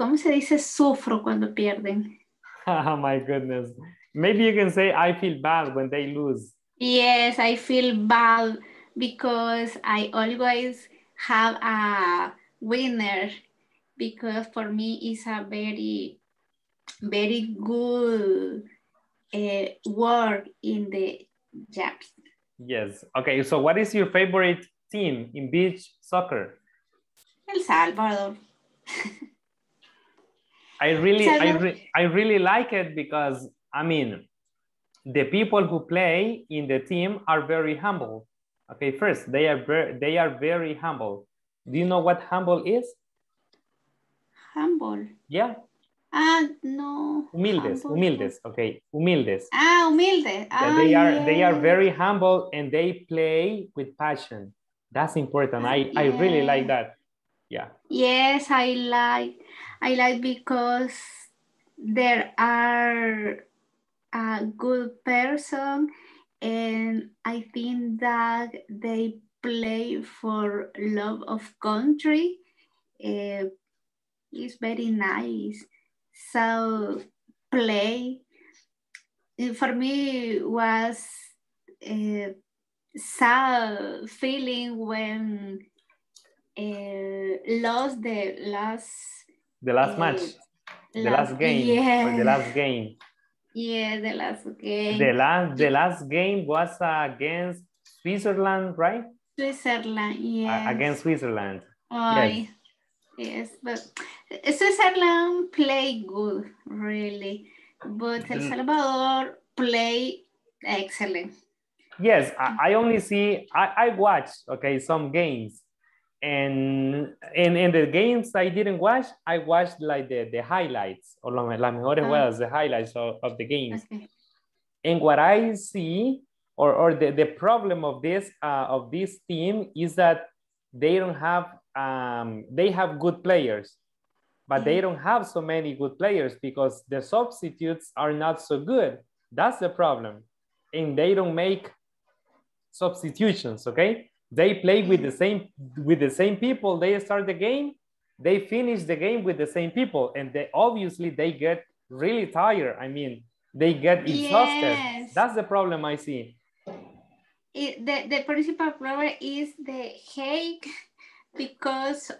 ¿cómo se dice? Sufro cuando pierden. oh my goodness. Maybe you can say I feel bad when they lose. Yes, I feel bad because I always have a winner because for me it's a very, very good uh, work in the job. Yes. Okay. So, what is your favorite team in beach soccer? El Salvador. (laughs) I really, I, re- I really like it because I mean, the people who play in the team are very humble. Okay, first they are very, they are very humble. Do you know what humble is? Humble. Yeah, Ah, no. humildes, humble. humildes. Okay, humildes. Ah, humilde. Yeah, Ah, they are they are very humble and they play with passion. That's important. I I really like that. Yeah. Yes, I like. I like because there are a good person and I think that they play for love of country. Uh, it's very nice. So play for me was uh, sad feeling when uh, lost the last The last uh, match. The La- last game. yeah. the last game. Yeah, the last game. The last the last game was against Switzerland, right? Switzerland, yes. Against Switzerland. Oh, yes. yes, but Switzerland play good, really. But El Mm. Salvador play excellent. Yes, I, I only see I, I watched okay some games and and in the games I didn't watch, I watched like the, the highlights or las mejores Ah. jugadas, the highlights of, of the games. Okay. And what I see or, or the, the problem of this uh, of this team is that they don't have um, they have good players, but they don't have so many good players because the substitutes are not so good. That's the problem. And they don't make substitutions, okay? They play with the same with the same people. They start the game, they finish the game with the same people, and they obviously they get really tired. I mean, they get exhausted. Yes. That's the problem I see. It, the, the principal problem is the hate (laughs) because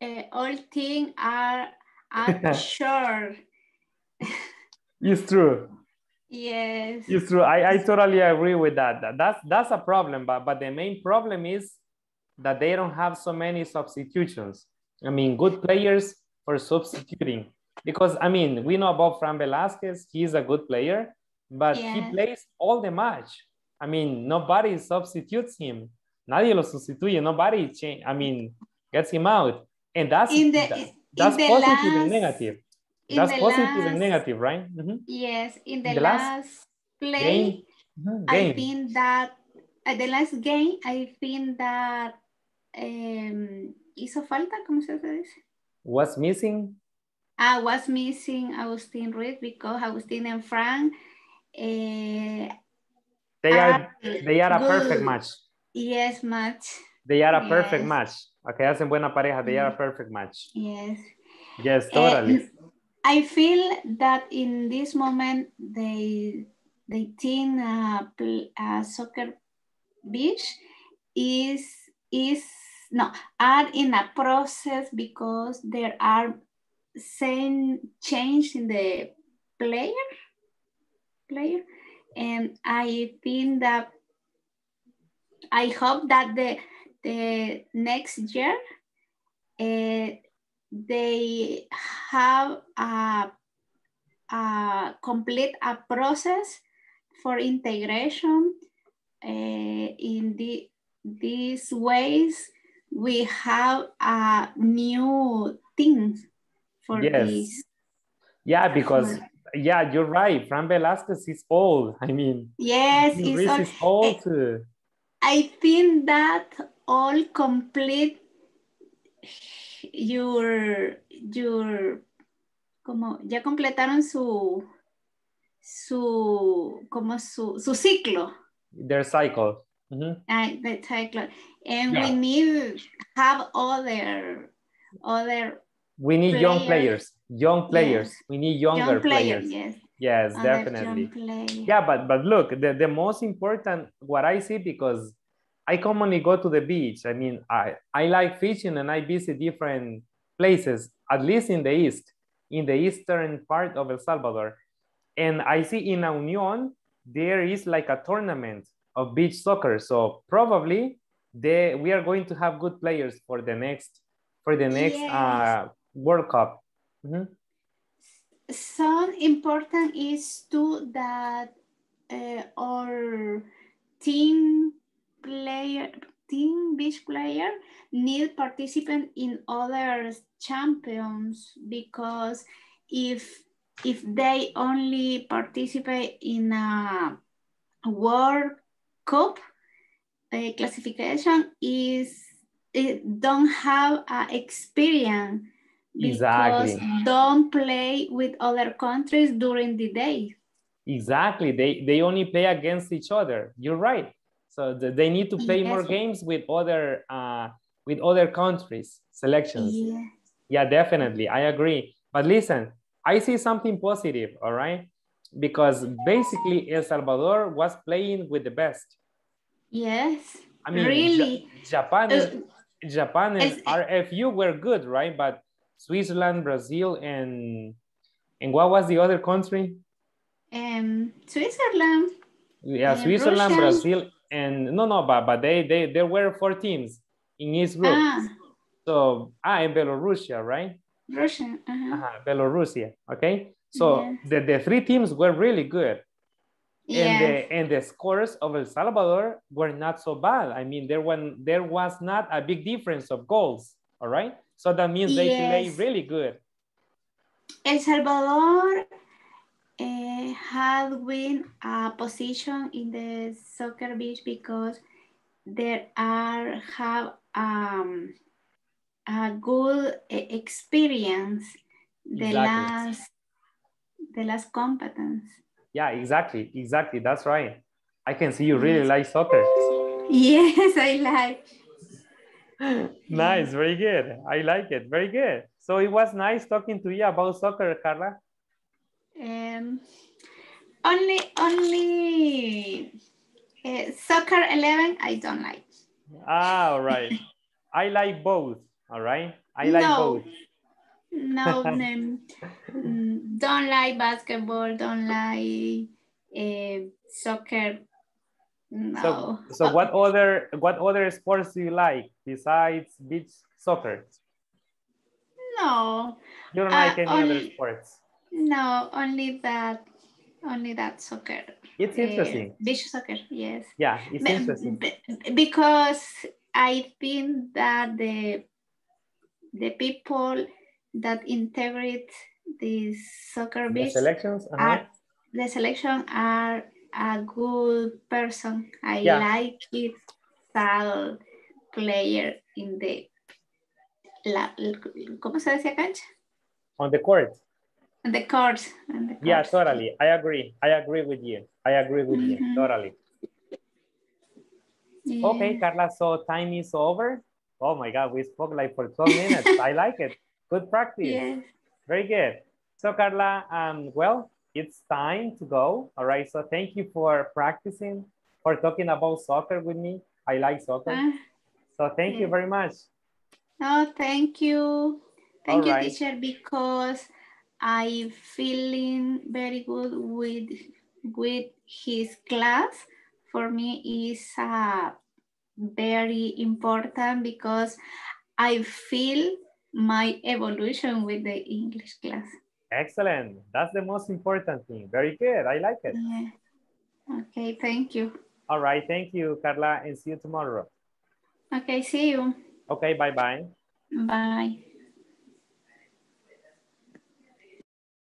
uh, all things are, (laughs) short. It's true. Yes. It's true. I, I totally agree with that. That- That's that's a problem, but but the main problem is that they don't have so many substitutions. I mean, good players for substituting. Because I mean, we know about Fran Velasquez, he's a good player, but he plays all the match. I mean, nobody substitutes him. Nadie lo sustituye. Nobody change. I mean, gets him out. And that's In the- that- in that's the positive and last- negative. In That's positive and last- negative, right? Yes, in the, The last last, play, game. Mhm, I game. think that at the last game, I think that um, hizo falta, ¿cómo se dice? What's missing? I was missing Agustin Ruiz because Agustin and Frank eh, They are they are a perfect match. Yes, match. They are a perfect match. Okay, hacen buena pareja. They are a perfect match. Yes. Yes, Eh, totally. I feel that in this moment they they think uh, uh, soccer beach is is no are in a process because there are same change in the player player. And I think that I hope that the the next year uh, they have a, a complete a process for integration uh, in the, these ways we have a new thing for Yes. this Yeah, because yeah, you're right. Fran Velasquez is old. I mean, yes it's all, is old too. I think that all complete your your como ya completaron su su como su su ciclo Their cycle. Mhm. uh, the cycle and Yeah. we need have other other We need young Players. Young players. We need younger young player players. yes Yes, other definitely. Yeah, but but look, the, the most important what I see because I commonly go to the beach. I mean, I, I like fishing and I visit different places, at least in the east, in the eastern part of El Salvador. And I see in Union, there is like a tournament of beach soccer. So probably they, we are going to have good players for the next for the next Yes. uh, World Cup. Mhm. some important is too that uh, our team player team beach player need participant in other champions because if if they only participate in a world cup uh, classification is it don't have a experience because Exactly. don't play with other countries during the day. Exactly. They they only play against each other. You're right. So th- they need to play more games with other uh, with other countries selections. Yeah. Yeah, definitely. I agree. But listen, I see something positive, all right? Because basically El Salvador was playing with the best. Yes. I mean, Ja- really. Japan, Uh, Japan and RFU were good, right? But Switzerland, Brazil, and and what was the other country? Um, Switzerland. Yeah, Uh, Switzerland. Brazil, and no, no, but but they they there were four teams in each group. Ah, So ah, and Belarusia, right? Russia. Uh-huh. Uh-huh, Belarusia. Okay. So Yes. the, the three teams were really good. And the and the scores of El Salvador were not so bad. I mean, there when there was not a big difference of goals. All right. So that means they play really good. El Salvador uh, had win a position in the soccer beach because there are have um, a good experience the Exactly. last the last competence. Yeah, exactly. Exactly. That's right. I can see you really like soccer. Yes, I like. (laughs) nice. Very good. I like it. Very good. So it was nice talking to you about soccer, Carla. Um, only only uh, soccer eleven I don't like. Ah, all right. I like both. All right. I like No. both. No, (laughs) um, mm, don't like basketball, don't like uh, soccer. No. So, so what other what other sports do you like besides beach soccer? no, You don't Uh, like any other sports. no, only that, only that soccer. It's Uh, interesting. beach soccer, yes. Yeah, it's Be- interesting. because I think that the the people that integrate these soccer The beach selections. uh-huh. are the selection are a good person. I Yeah. like it tal player in the la, ¿cómo se decía cancha? On the court. On the cards. the Yeah, totally. I agree. I agree with you. I agree with you. Mhm. Totally. Yeah. Okay, Carla. So time is over. Oh my God, we spoke like for 12 minutes. I like it. Good practice. Yes. Very good. So Carla, um, well, it's time to go. All right. So thank you for practicing, for talking about soccer with me. I like soccer. Ah, So thank you very much. No, thank you. Thank you, Alright. teacher, because I feeling very good with with his class. For me, is uh, very important because I feel my evolution with the English class. Excellent. That's the most important thing. Very good. I like it. Yeah. Okay, thank you. All right. Thank you, Carla, and see you tomorrow. Okay, see you. Okay. Bye-bye. Bye.